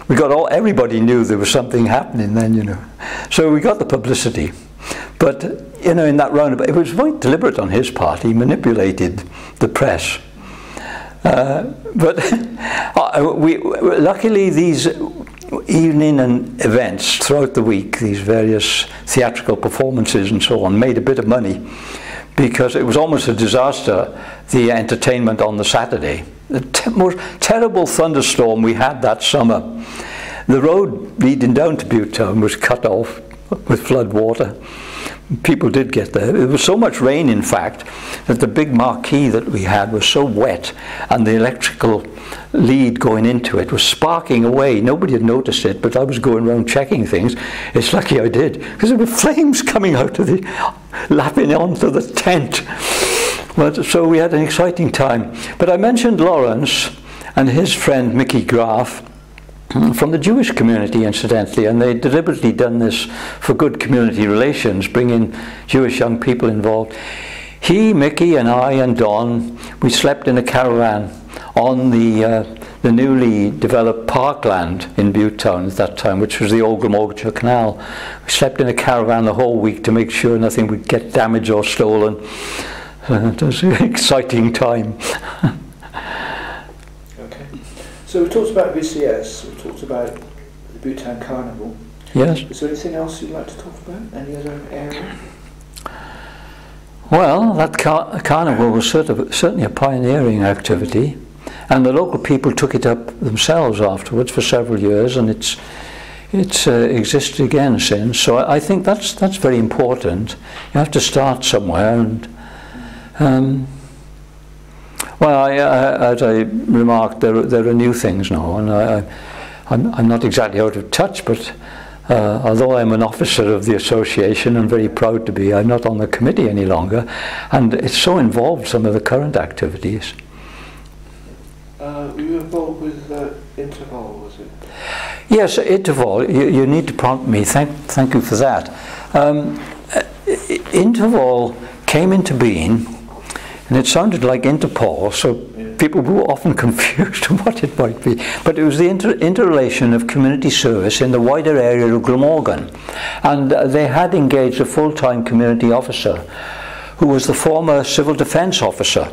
We got all, everybody knew there was something happening then, you know. So we got the publicity. But, you know, in that roundabout, it was very deliberate on his part. He manipulated the press. Uh, but [LAUGHS] uh, we, luckily, these evening and events throughout the week, these various theatrical performances and so on, made a bit of money because it was almost a disaster, the entertainment on the Saturday. The te most terrible thunderstorm we had that summer. The road leading down to Bute Town was cut off with flood water people did get there. It was so much rain, in fact, that the big marquee that we had was so wet, and the electrical lead going into it was sparking away. Nobody had noticed it, but I was going around checking things. It's lucky I did, because there were flames [LAUGHS] coming out of the, lapping onto the tent. But, so we had an exciting time. But I mentioned Lawrence and his friend Mickey Graff from the Jewish community, incidentally, and they deliberately done this for good community relations, bringing Jewish young people involved. He, Mickey, and I, and Don, we slept in a caravan on the uh, the newly developed parkland in Butetown at that time, which was the old Glamorganshire Canal. We slept in a caravan the whole week to make sure nothing would get damaged or stolen. [LAUGHS] It was an [LAUGHS] exciting time. [LAUGHS] So we talked about VCS, we talked about the Butetown Carnival. Yes. Is there anything else you'd like to talk about? Any other area? Well, that car carnival was sort of, certainly a pioneering activity. And the local people took it up themselves afterwards for several years, and it's it's uh, existed again since. So I, I, think that's that's very important. You have to start somewhere, and um, well, I, uh, as I remarked, there there are new things now, and I, I'm, I'm not exactly out of touch, but. Uh, although I'm an officer of the association and very proud to be, I'm not on the committee any longer, and it's so involved some of the current activities. Uh, were you involved with uh, Intervol, was it? Yes, Intervol. You, you need to prompt me. Thank, thank you for that. Um, uh, Intervol came into being, and it sounded like Interpol, so yeah. people were often [LAUGHS] confused what it might be. But it was the inter interrelation of community service in the wider area of Glamorgan. And uh, they had engaged a full-time community officer who was the former civil defence officer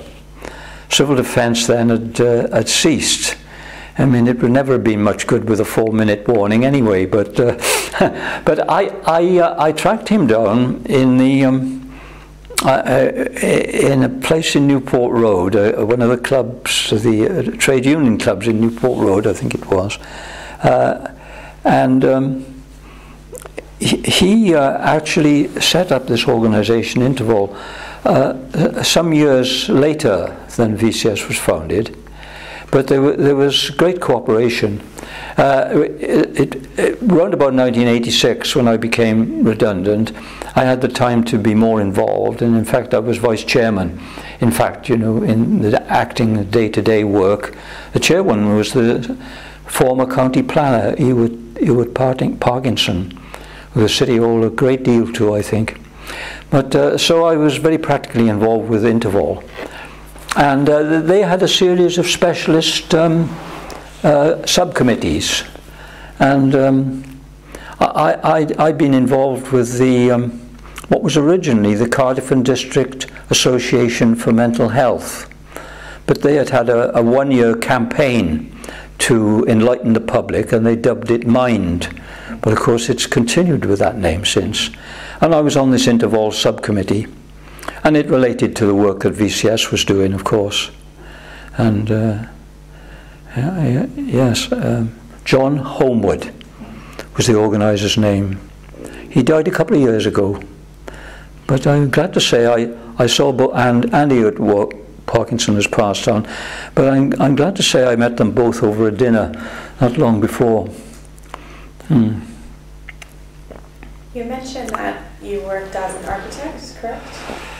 civil defence then had, uh, had ceased. I mean, it would never have been much good with a four-minute warning anyway. But uh, [LAUGHS] but I I, uh, I tracked him down in the um, in a place in Newport Road, uh, one of the clubs, the trade union clubs in Newport Road, I think it was, and. Um, he, actually set up this organisation, Intervol, uh, some years later than VCS was founded, but there, there was great cooperation. Uh, it, it, around about 1986, when I became redundant, I had the time to be more involved, and in fact, I was vice chairman. In fact, you know, in the acting day-to-day -day work, the chairman was the former county planner, Ewart, Ewart Parkinson, who the city owed a great deal to, I think. But uh, so I was very practically involved with Intervol. And uh, they had a series of specialist um, uh, subcommittees. And um, I, had been involved with the, um, what was originally the Cardiff and District Association for Mental Health. But they had had a, a one-year campaign to enlighten the public and they dubbed it MIND. But of course it's continued with that name since. And I was on this Intervol subcommittee, and it related to the work that VCS was doing, of course. And uh, yeah, yes, um, John Homewood was the organiser's name. He died a couple of years ago, but I'm glad to say I, I saw both and Andy at work. Parkinson has passed on, but I'm, I'm glad to say I met them both over a dinner not long before. Hmm. You mentioned that you worked as an architect, correct?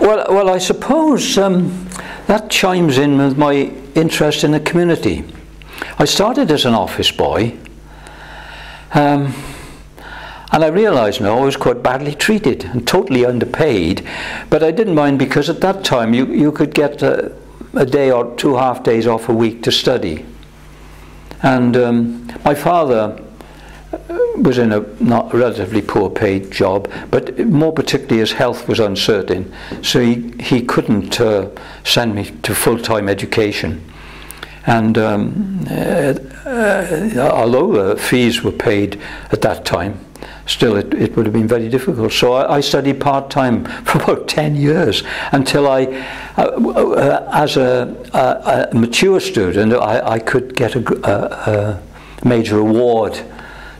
Well, well, I suppose um, that chimes in with my interest in the community. I started as an office boy, um, and I realised now I was quite badly treated and totally underpaid, but I didn't mind because at that time you, you could get a, a day or two half days off a week to study. And um, my father was in a not relatively poor paid job, but more particularly his health was uncertain, so he, he couldn't uh, send me to full-time education. And um, uh, uh, although the fees were paid at that time, still it, it would have been very difficult. So I, I studied part-time [LAUGHS] for about 10 years until I, uh, uh, as a, a, a, mature student, I, I could get a, a major award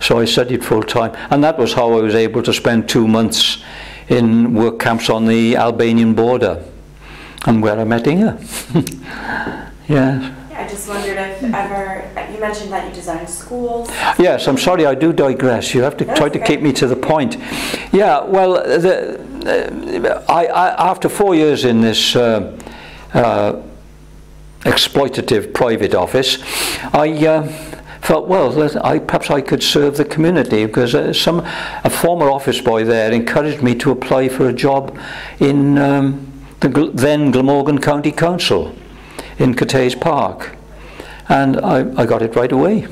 so I studied full time, and that was how I was able to spend two months in work camps on the Albanian border, and where I met Inge. [LAUGHS] yeah. I just wondered if ever, you mentioned that you designed schools. Yes, I'm sorry, I do digress. You have to That's try to keep me to the point. Yeah, well, the, uh, I, I, after four years in this uh, uh, exploitative private office, I uh, felt, well, I, perhaps I could serve the community because uh, some, a former office boy there encouraged me to apply for a job in um, the then Glamorgan County Council in Cathays Park. And I, I got it right away.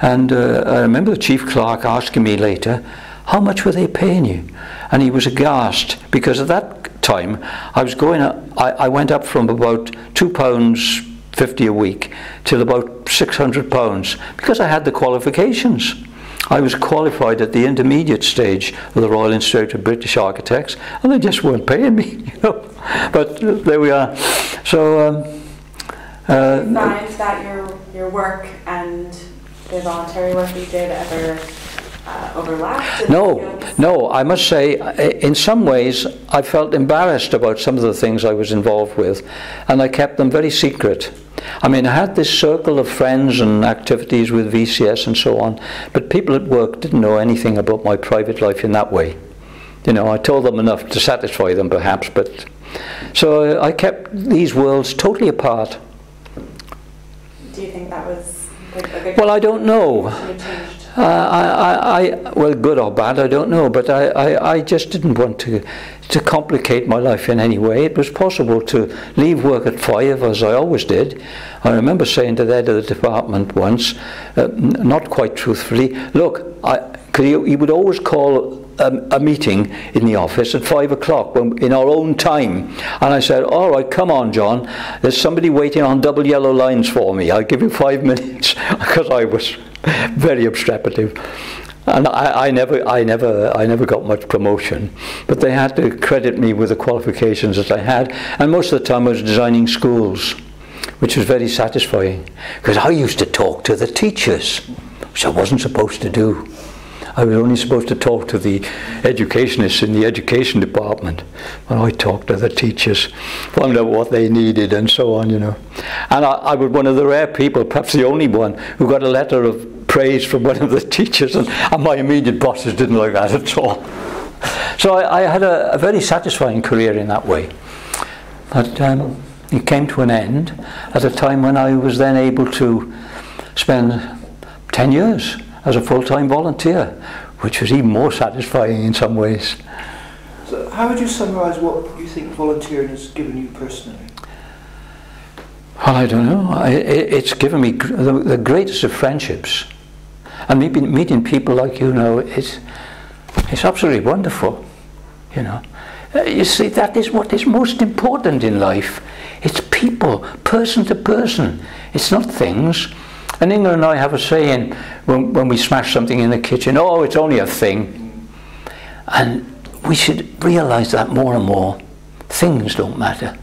And uh, I remember the chief clerk asking me later, how much were they paying you? And he was aghast because at that time I was going, up, I, I went up from about two pounds 50 a week till about 600 pounds because I had the qualifications. I was qualified at the intermediate stage of the Royal Institute of British Architects and they just weren't paying me, [LAUGHS] you know. But uh, there we are. So um, uh, you find that your your work and the voluntary work you did ever uh, overlapped? No, no. I must say, in some ways, I felt embarrassed about some of the things I was involved with, and I kept them very secret. I mean, I had this circle of friends and activities with VCS and so on, but people at work didn't know anything about my private life in that way. You know, I told them enough to satisfy them, perhaps, but so I kept these worlds totally apart. Do you think that was well, I don't know. Uh, I, I, I, well, good or bad, I don't know, but I, I, I just didn't want to, to complicate my life in any way. It was possible to leave work at five, as I always did. I remember saying to the head of the department once, uh, not quite truthfully, look, I, he, he would always call a, a, meeting in the office at five o'clock in our own time. And I said, all right, come on, John. There's somebody waiting on double yellow lines for me. I'll give you five [LAUGHS] minutes [LAUGHS] because I was [LAUGHS] very obstrepative. And I, I, never, I, never, I never got much promotion, but they had to credit me with the qualifications that I had. And most of the time I was designing schools, which was very satisfying, because I used to talk to the teachers, which I wasn't supposed to do. I was only supposed to talk to the educationists in the education department. but I talked to the teachers, found out what they needed and so on, you know. And I, I was one of the rare people, perhaps the only one, who got a letter of praise from one of the [LAUGHS] teachers and, and my immediate bosses didn't like that at all. So I, I had a, a, very satisfying career in that way. But um, it came to an end at a time when I was then able to spend 10 years as a full-time volunteer, which was even more satisfying in some ways. So how would you summarise what you think volunteering has given you personally? Well, I don't know. I, it, it's given me gr the, the, greatest of friendships. And maybe meeting people like you know, it's, it's absolutely wonderful, you know. Uh, you see, that is what is most important in life. It's people, person to person. It's not things. And Inga and I have a saying when, when we smash something in the kitchen, oh, it's only a thing. And we should realize that more and more. Things don't matter.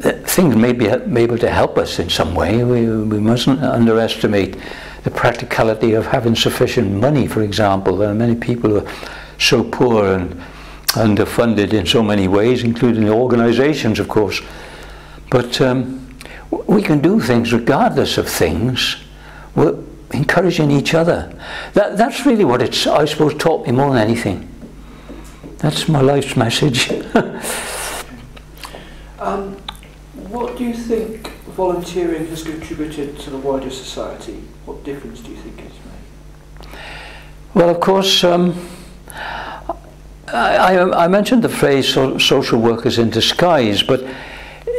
Things may be, able to help us in some way. We, we mustn't underestimate the practicality of having sufficient money, for example. There are many people who are so poor and underfunded in so many ways, including organizations, of course. But um, we can do things regardless of things. We're encouraging each other. That, that's really what it's, I suppose, taught me more than anything. That's my life's message. [LAUGHS] um, what do you think volunteering has contributed to the wider society? What difference do you think it's made? Well, of course, um, I, I, I, mentioned the phrase so, social workers in disguise, but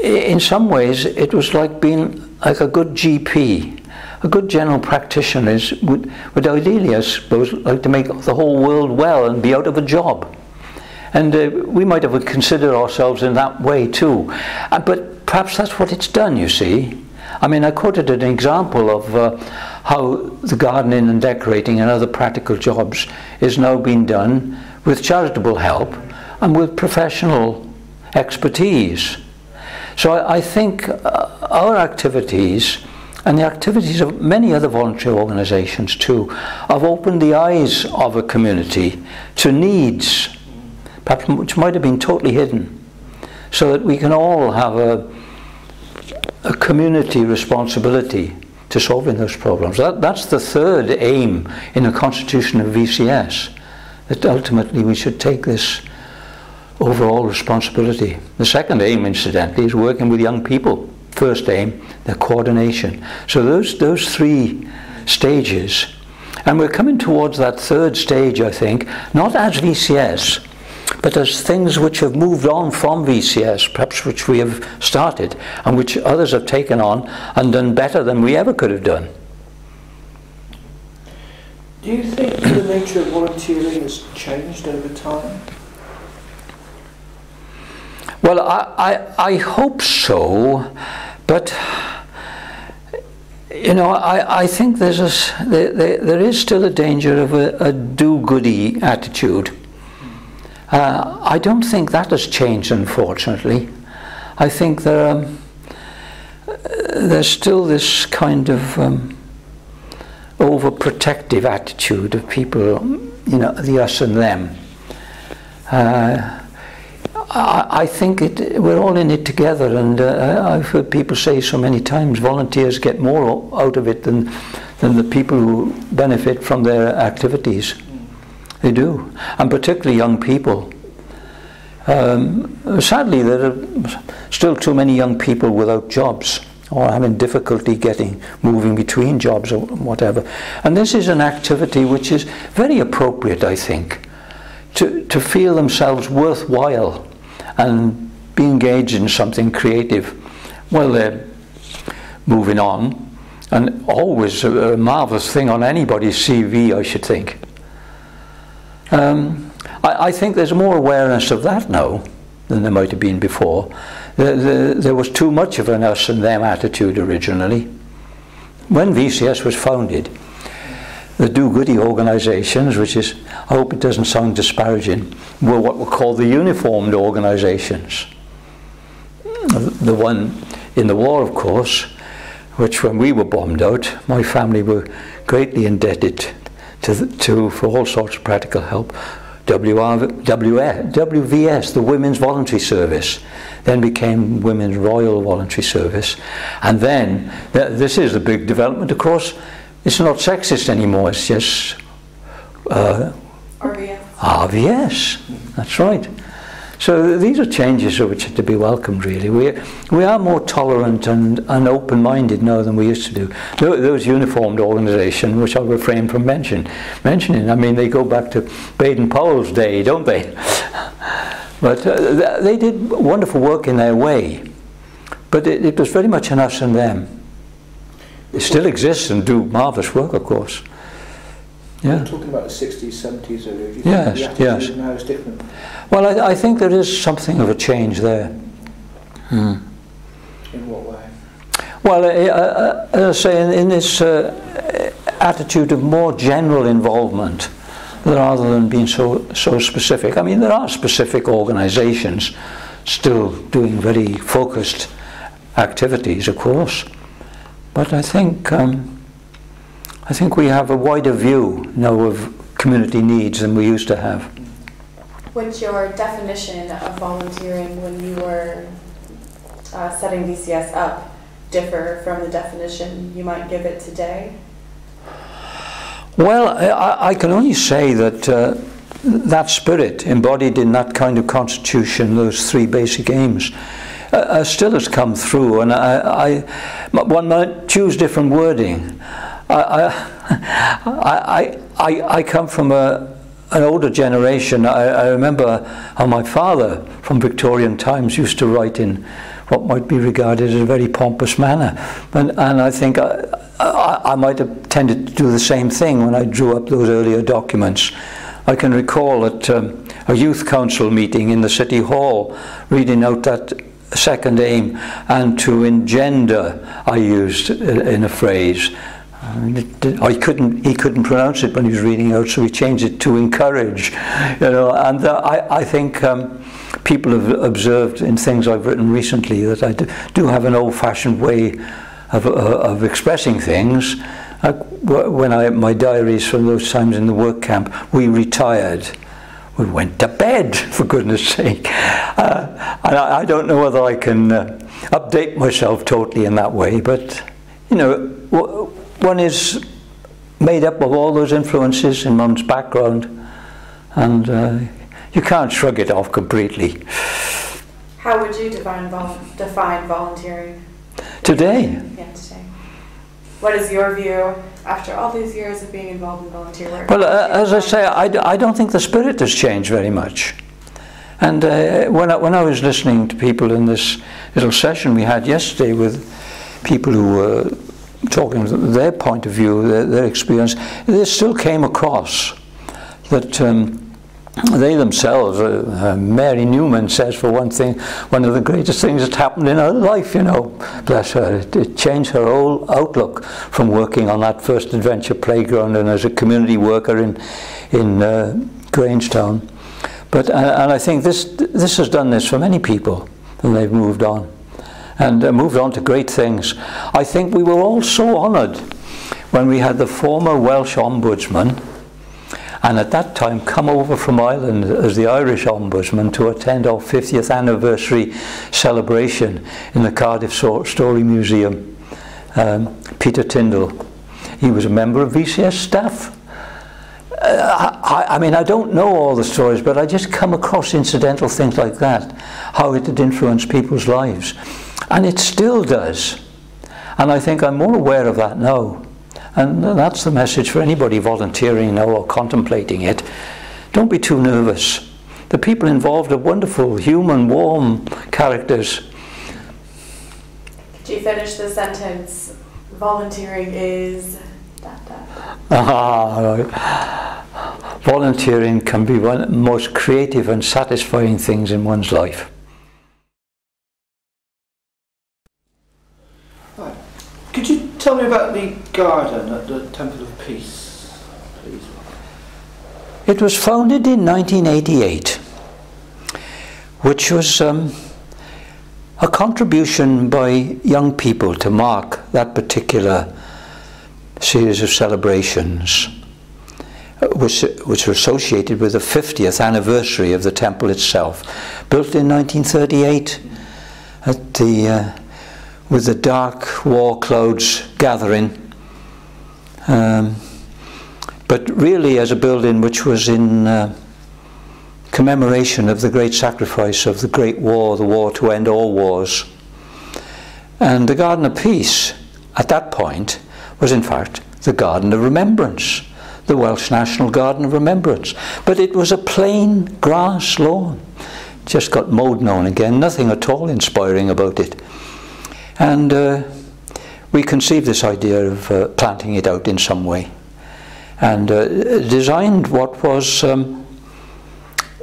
in some ways, it was like being like a good GP. A good general practitioner is, would, would ideally, I suppose, like to make the whole world well and be out of a job. And uh, we might have considered ourselves in that way too. Uh, but perhaps that's what it's done, you see. I mean, I quoted an example of uh, how the gardening and decorating and other practical jobs is now being done with charitable help and with professional expertise. So I, I think uh, our activities and the activities of many other voluntary organisations too have opened the eyes of a community to needs perhaps which might have been totally hidden so that we can all have a, a community responsibility to solving those problems. That, that's the third aim in the constitution of VCS, that ultimately we should take this overall responsibility. The second aim, incidentally, is working with young people first aim, the coordination. So those, those three stages, and we're coming towards that third stage, I think, not as VCS, but as things which have moved on from VCS, perhaps which we have started, and which others have taken on and done better than we ever could have done. Do you think the nature of volunteering has changed over time? Well, I, I, I hope so, but you know, I, I think there's a, there, there is still a danger of a, a do-goody attitude. Uh, I don't think that has changed, unfortunately. I think there, um, there's still this kind of um, overprotective attitude of people, you know, the us and them. Uh, I, think it, we're all in it together, and uh, I've heard people say so many times volunteers get more out of it than, than the people who benefit from their activities. They do, and particularly young people. Um, sadly, there are still too many young people without jobs or having difficulty getting moving between jobs or whatever. And this is an activity which is very appropriate, I think, to, to feel themselves worthwhile and be engaged in something creative Well, they're moving on. And always a, a marvellous thing on anybody's CV, I should think. Um, I, I think there's more awareness of that now than there might have been before the, the, there was too much of an us and them attitude originally. When VCS was founded, the do-goody organisations, which is, I hope it doesn't sound disparaging, were what were called the uniformed organisations. The one in the war, of course, which when we were bombed out, my family were greatly indebted to, to for all sorts of practical help. WR, WVS, the Women's Voluntary Service, then became Women's Royal Voluntary Service. And then, th this is a big development, of course, it's not sexist anymore, it's just uh, RVS. RVS, that's right. So these are changes which are to be welcomed really. We, we are more tolerant and, and open-minded now than we used to do. Those uniformed organisations, which I'll refrain from mention, mentioning, I mean they go back to Baden-Powell's day, don't they? [LAUGHS] but uh, they did wonderful work in their way. But it, it was very much an us and them. They still exists and do marvellous work, of course. Yeah. We're talking about the 60s, 70s earlier. yes, yes. now is different? Well, I, I, think there is something of a change there. Hmm. In what way? Well, uh, uh, as I say, in, in this uh, attitude of more general involvement rather than being so, so specific. I mean, there are specific organisations still doing very focused activities, of course. But I think um, I think we have a wider view now of community needs than we used to have. Would your definition of volunteering when you were uh, setting VCS up differ from the definition you might give it today? Well, I, I can only say that uh, that spirit embodied in that kind of constitution, those three basic aims, uh, still has come through. And I, I, one might choose different wording. [LAUGHS] I, I, I, I come from a, an older generation. I, I remember how my father from Victorian times used to write in what might be regarded as a very pompous manner. And, and I think I, I, I, might have tended to do the same thing when I drew up those earlier documents. I can recall at um, a youth council meeting in the city hall reading out that second aim and to engender I used in a phrase I couldn't, he couldn't pronounce it when he was reading out, so he changed it to encourage. You know, and uh, I, I think um, people have observed in things I've written recently that I do, have an old-fashioned way of, uh, of expressing things. Uh, when I my diaries from those times in the work camp, we retired. We went to bed, for goodness sake. Uh, and I, I, don't know whether I can uh, update myself totally in that way, but you know, one is made up of all those influences in one's background and uh, you can't shrug it off completely. How would you define, vol define volunteering? Today? Yeah, today. What is your view after all these years of being involved in volunteer work? Well, uh, as I say, I, d- I don't think the spirit has changed very much. And uh, when, I, when I was listening to people in this little session we had yesterday with people who were talking their point of view, their, their experience, they still came across that um, they themselves, uh, uh, Mary Newman says for one thing, one of the greatest things that happened in her life, you know, bless her. It, it changed her whole outlook from working on that first adventure playground and as a community worker in, in uh, Grangetown. But, uh, and I think this, this has done this for many people, and they've moved on. And uh, moved on to great things. I think we were all so honoured when we had the former Welsh Ombudsman, and at that time come over from Ireland as the Irish Ombudsman to attend our 50th anniversary celebration in the Cardiff Story Museum. Um, Peter Tyndall, he was a member of VCS staff. Uh, I, I mean, I don't know all the stories, but I just come across incidental things like that, how it had influenced people's lives. And it still does. And I think I'm more aware of that now. And that's the message for anybody volunteering now or contemplating it. Don't be too nervous. The people involved are wonderful, human, warm characters. Could you finish the sentence? Volunteering is. Dot, dot. Ah, right. Volunteering can be one of the most creative and satisfying things in one's life. Could you tell me about the garden at the Temple of Peace, please? It was founded in 1988, which was um, a contribution by young people to mark that particular series of celebrations, uh, which, which were associated with the 50th anniversary of the temple itself. Built in 1938 at the, uh, with the dark war clouds gathering. Um, but really as a building which was in uh, commemoration of the great sacrifice of the Great War, the war to end all wars. And the Garden of Peace, at that point, was in fact the Garden of Remembrance, the Welsh National Garden of Remembrance. But it was a plain grass lawn, just got mowed now and again, nothing at all inspiring about it. And uh, we conceived this idea of uh, planting it out in some way and uh, designed what was um,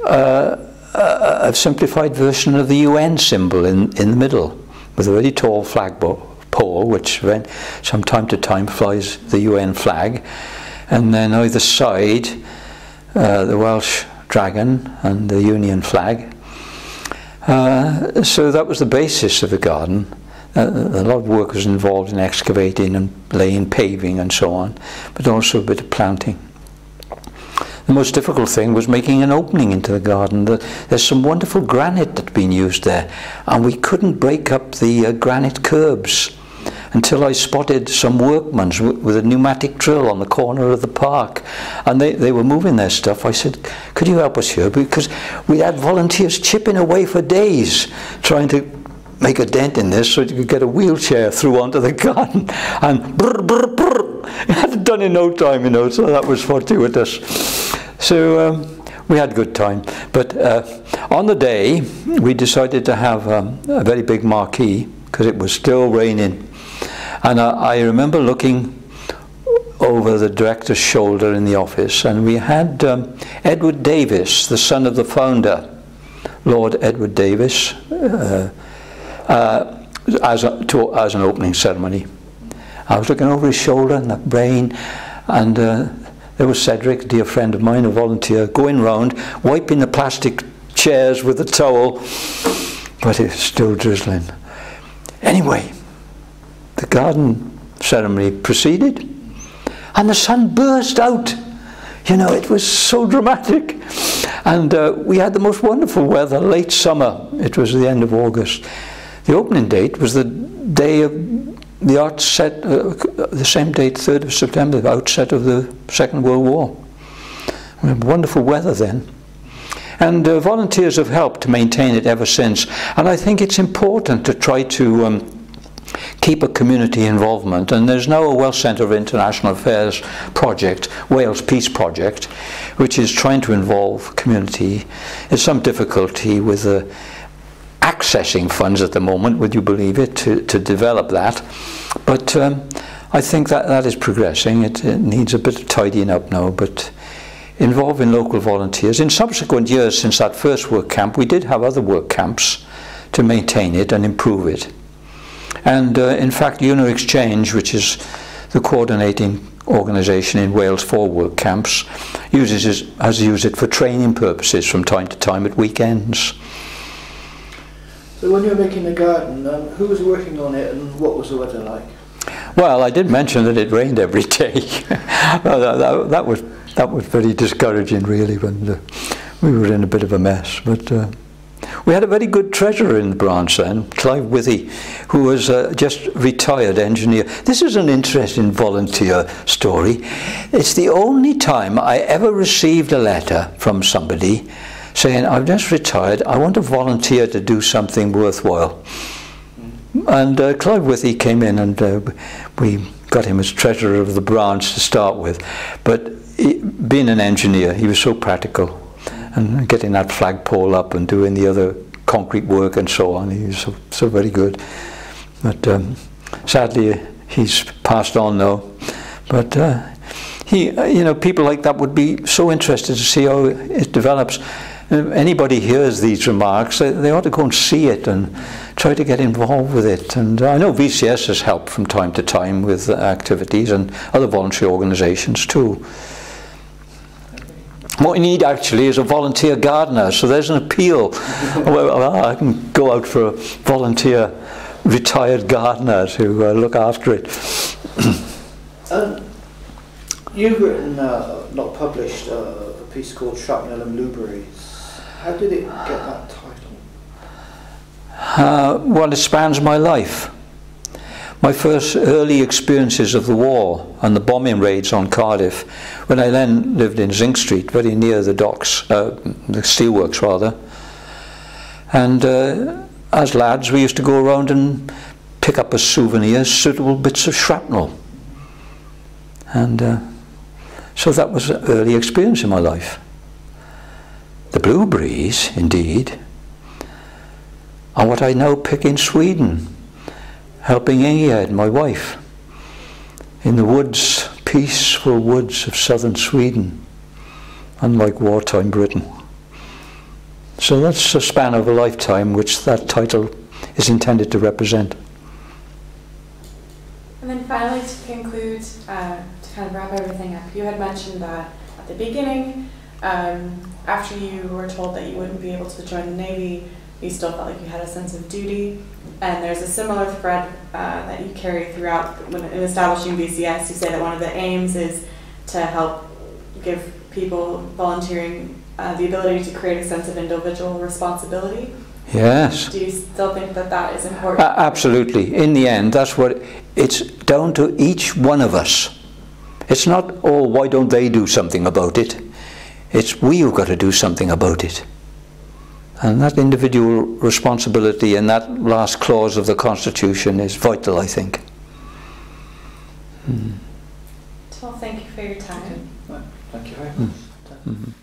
uh, a, simplified version of the UN symbol in, in the middle, with a very tall flag pole, which when, from time to time flies the UN flag, and then either side uh, the Welsh dragon and the Union flag. Uh, so that was the basis of the garden. Uh, a lot of work was involved in excavating and laying paving and so on, but also a bit of planting. The most difficult thing was making an opening into the garden. The, there's some wonderful granite that's been used there, and we couldn't break up the uh, granite curbs until I spotted some workmen with a pneumatic drill on the corner of the park. And they, they were moving their stuff. I said, could you help us here? Because we had volunteers chipping away for days trying to make a dent in this so you could get a wheelchair through onto the garden. [LAUGHS] And brr, brr, brr. [LAUGHS] It had done in no time, you know, so that was fortuitous. So um, we had a good time. But uh, on the day, we decided to have um, a very big marquee because it was still raining. And I, I remember looking over the director's shoulder in the office, and we had um, Edward Davis, the son of the founder, Lord Edward Davis, uh, uh, as, a, to, as an opening ceremony. I was looking over his shoulder and that brain, and uh, there was Cedric, a dear friend of mine, a volunteer, going round, wiping the plastic chairs with a towel, but it's still drizzling. Anyway, the garden ceremony proceeded, and the sun burst out. You know, it was so dramatic. And uh, we had the most wonderful weather, late summer. It was the end of August. The opening date was the day of the outset, uh, the same date, 3rd of September, the outset of the Second World War. We had wonderful weather then. And uh, volunteers have helped to maintain it ever since. And I think it's important to try to um, keep a community involvement. And there's now a Welsh Centre of International Affairs project, Wales Peace Project, which is trying to involve community. There's some difficulty with the accessing funds at the moment, would you believe it, to, to develop that. But um, I think that that is progressing. It, it, needs a bit of tidying up now, but involving local volunteers. In subsequent years since that first work camp, we did have other work camps to maintain it and improve it. And uh, in fact, UNA Exchange, which is the coordinating organisation in Wales for work camps, uses has used it for training purposes from time to time at weekends. So when you were making the garden, um, who was working on it and what was the weather like? Well, I did mention that it rained every day. [LAUGHS] that, that, that, was that was very discouraging, really, when uh, we were in a bit of a mess. But uh, we had a very good treasurer in the branch then, Clive Withy, who was uh, just retired engineer. This is an interesting volunteer story. It's the only time I ever received a letter from somebody saying, I've just retired, I want to volunteer to do something worthwhile. And uh, Clive Withy came in and uh, we got him as treasurer of the branch to start with. But he, being an engineer, he was so practical and getting that flagpole up and doing the other concrete work and so on. He was so, so very good. But um, sadly, he's passed on now. But uh, he, uh, you know, people like that would be so interested to see how it develops. Anybody hears these remarks, they, they ought to go and see it and try to get involved with it. And I know VCS has helped from time to time with activities and other voluntary organisations too. What we need actually is a volunteer gardener. So there's an appeal. well, I can go out for a volunteer retired gardener to uh, look after it. [COUGHS] um, you've written, uh, not published, uh, a piece called Shrapnel and Blueberries. How did it get that title? Uh, well, it spans my life. My first early experiences of the war and the bombing raids on Cardiff, when I then lived in Zinc Street, very near the docks, uh, the steelworks rather. And uh, as lads, we used to go around and pick up as souvenirs suitable bits of shrapnel. And uh, so that was an early experience in my life. The blueberries, indeed, are what I now pick in Sweden helping Ingegerd, my wife, in the woods, peaceful woods of southern Sweden, unlike wartime Britain. So that's a span of a lifetime which that title is intended to represent. And then finally, to conclude, uh, to kind of wrap everything up, you had mentioned that at the beginning, um, after you were told that you wouldn't be able to join the Navy, you still felt like you had a sense of duty. And there's a similar thread uh, that you carry throughout when in establishing VCS. You say that one of the aims is to help give people volunteering uh, the ability to create a sense of individual responsibility. Yes. Do you still think that that is important? Uh, absolutely. In the end, that's what it's down to each one of us. It's not, oh, why don't they do something about it? It's we who've got to do something about it. And that individual responsibility in that last clause of the Constitution is vital, I think. Well, thank you for your time. Thank you very much. Mm -hmm.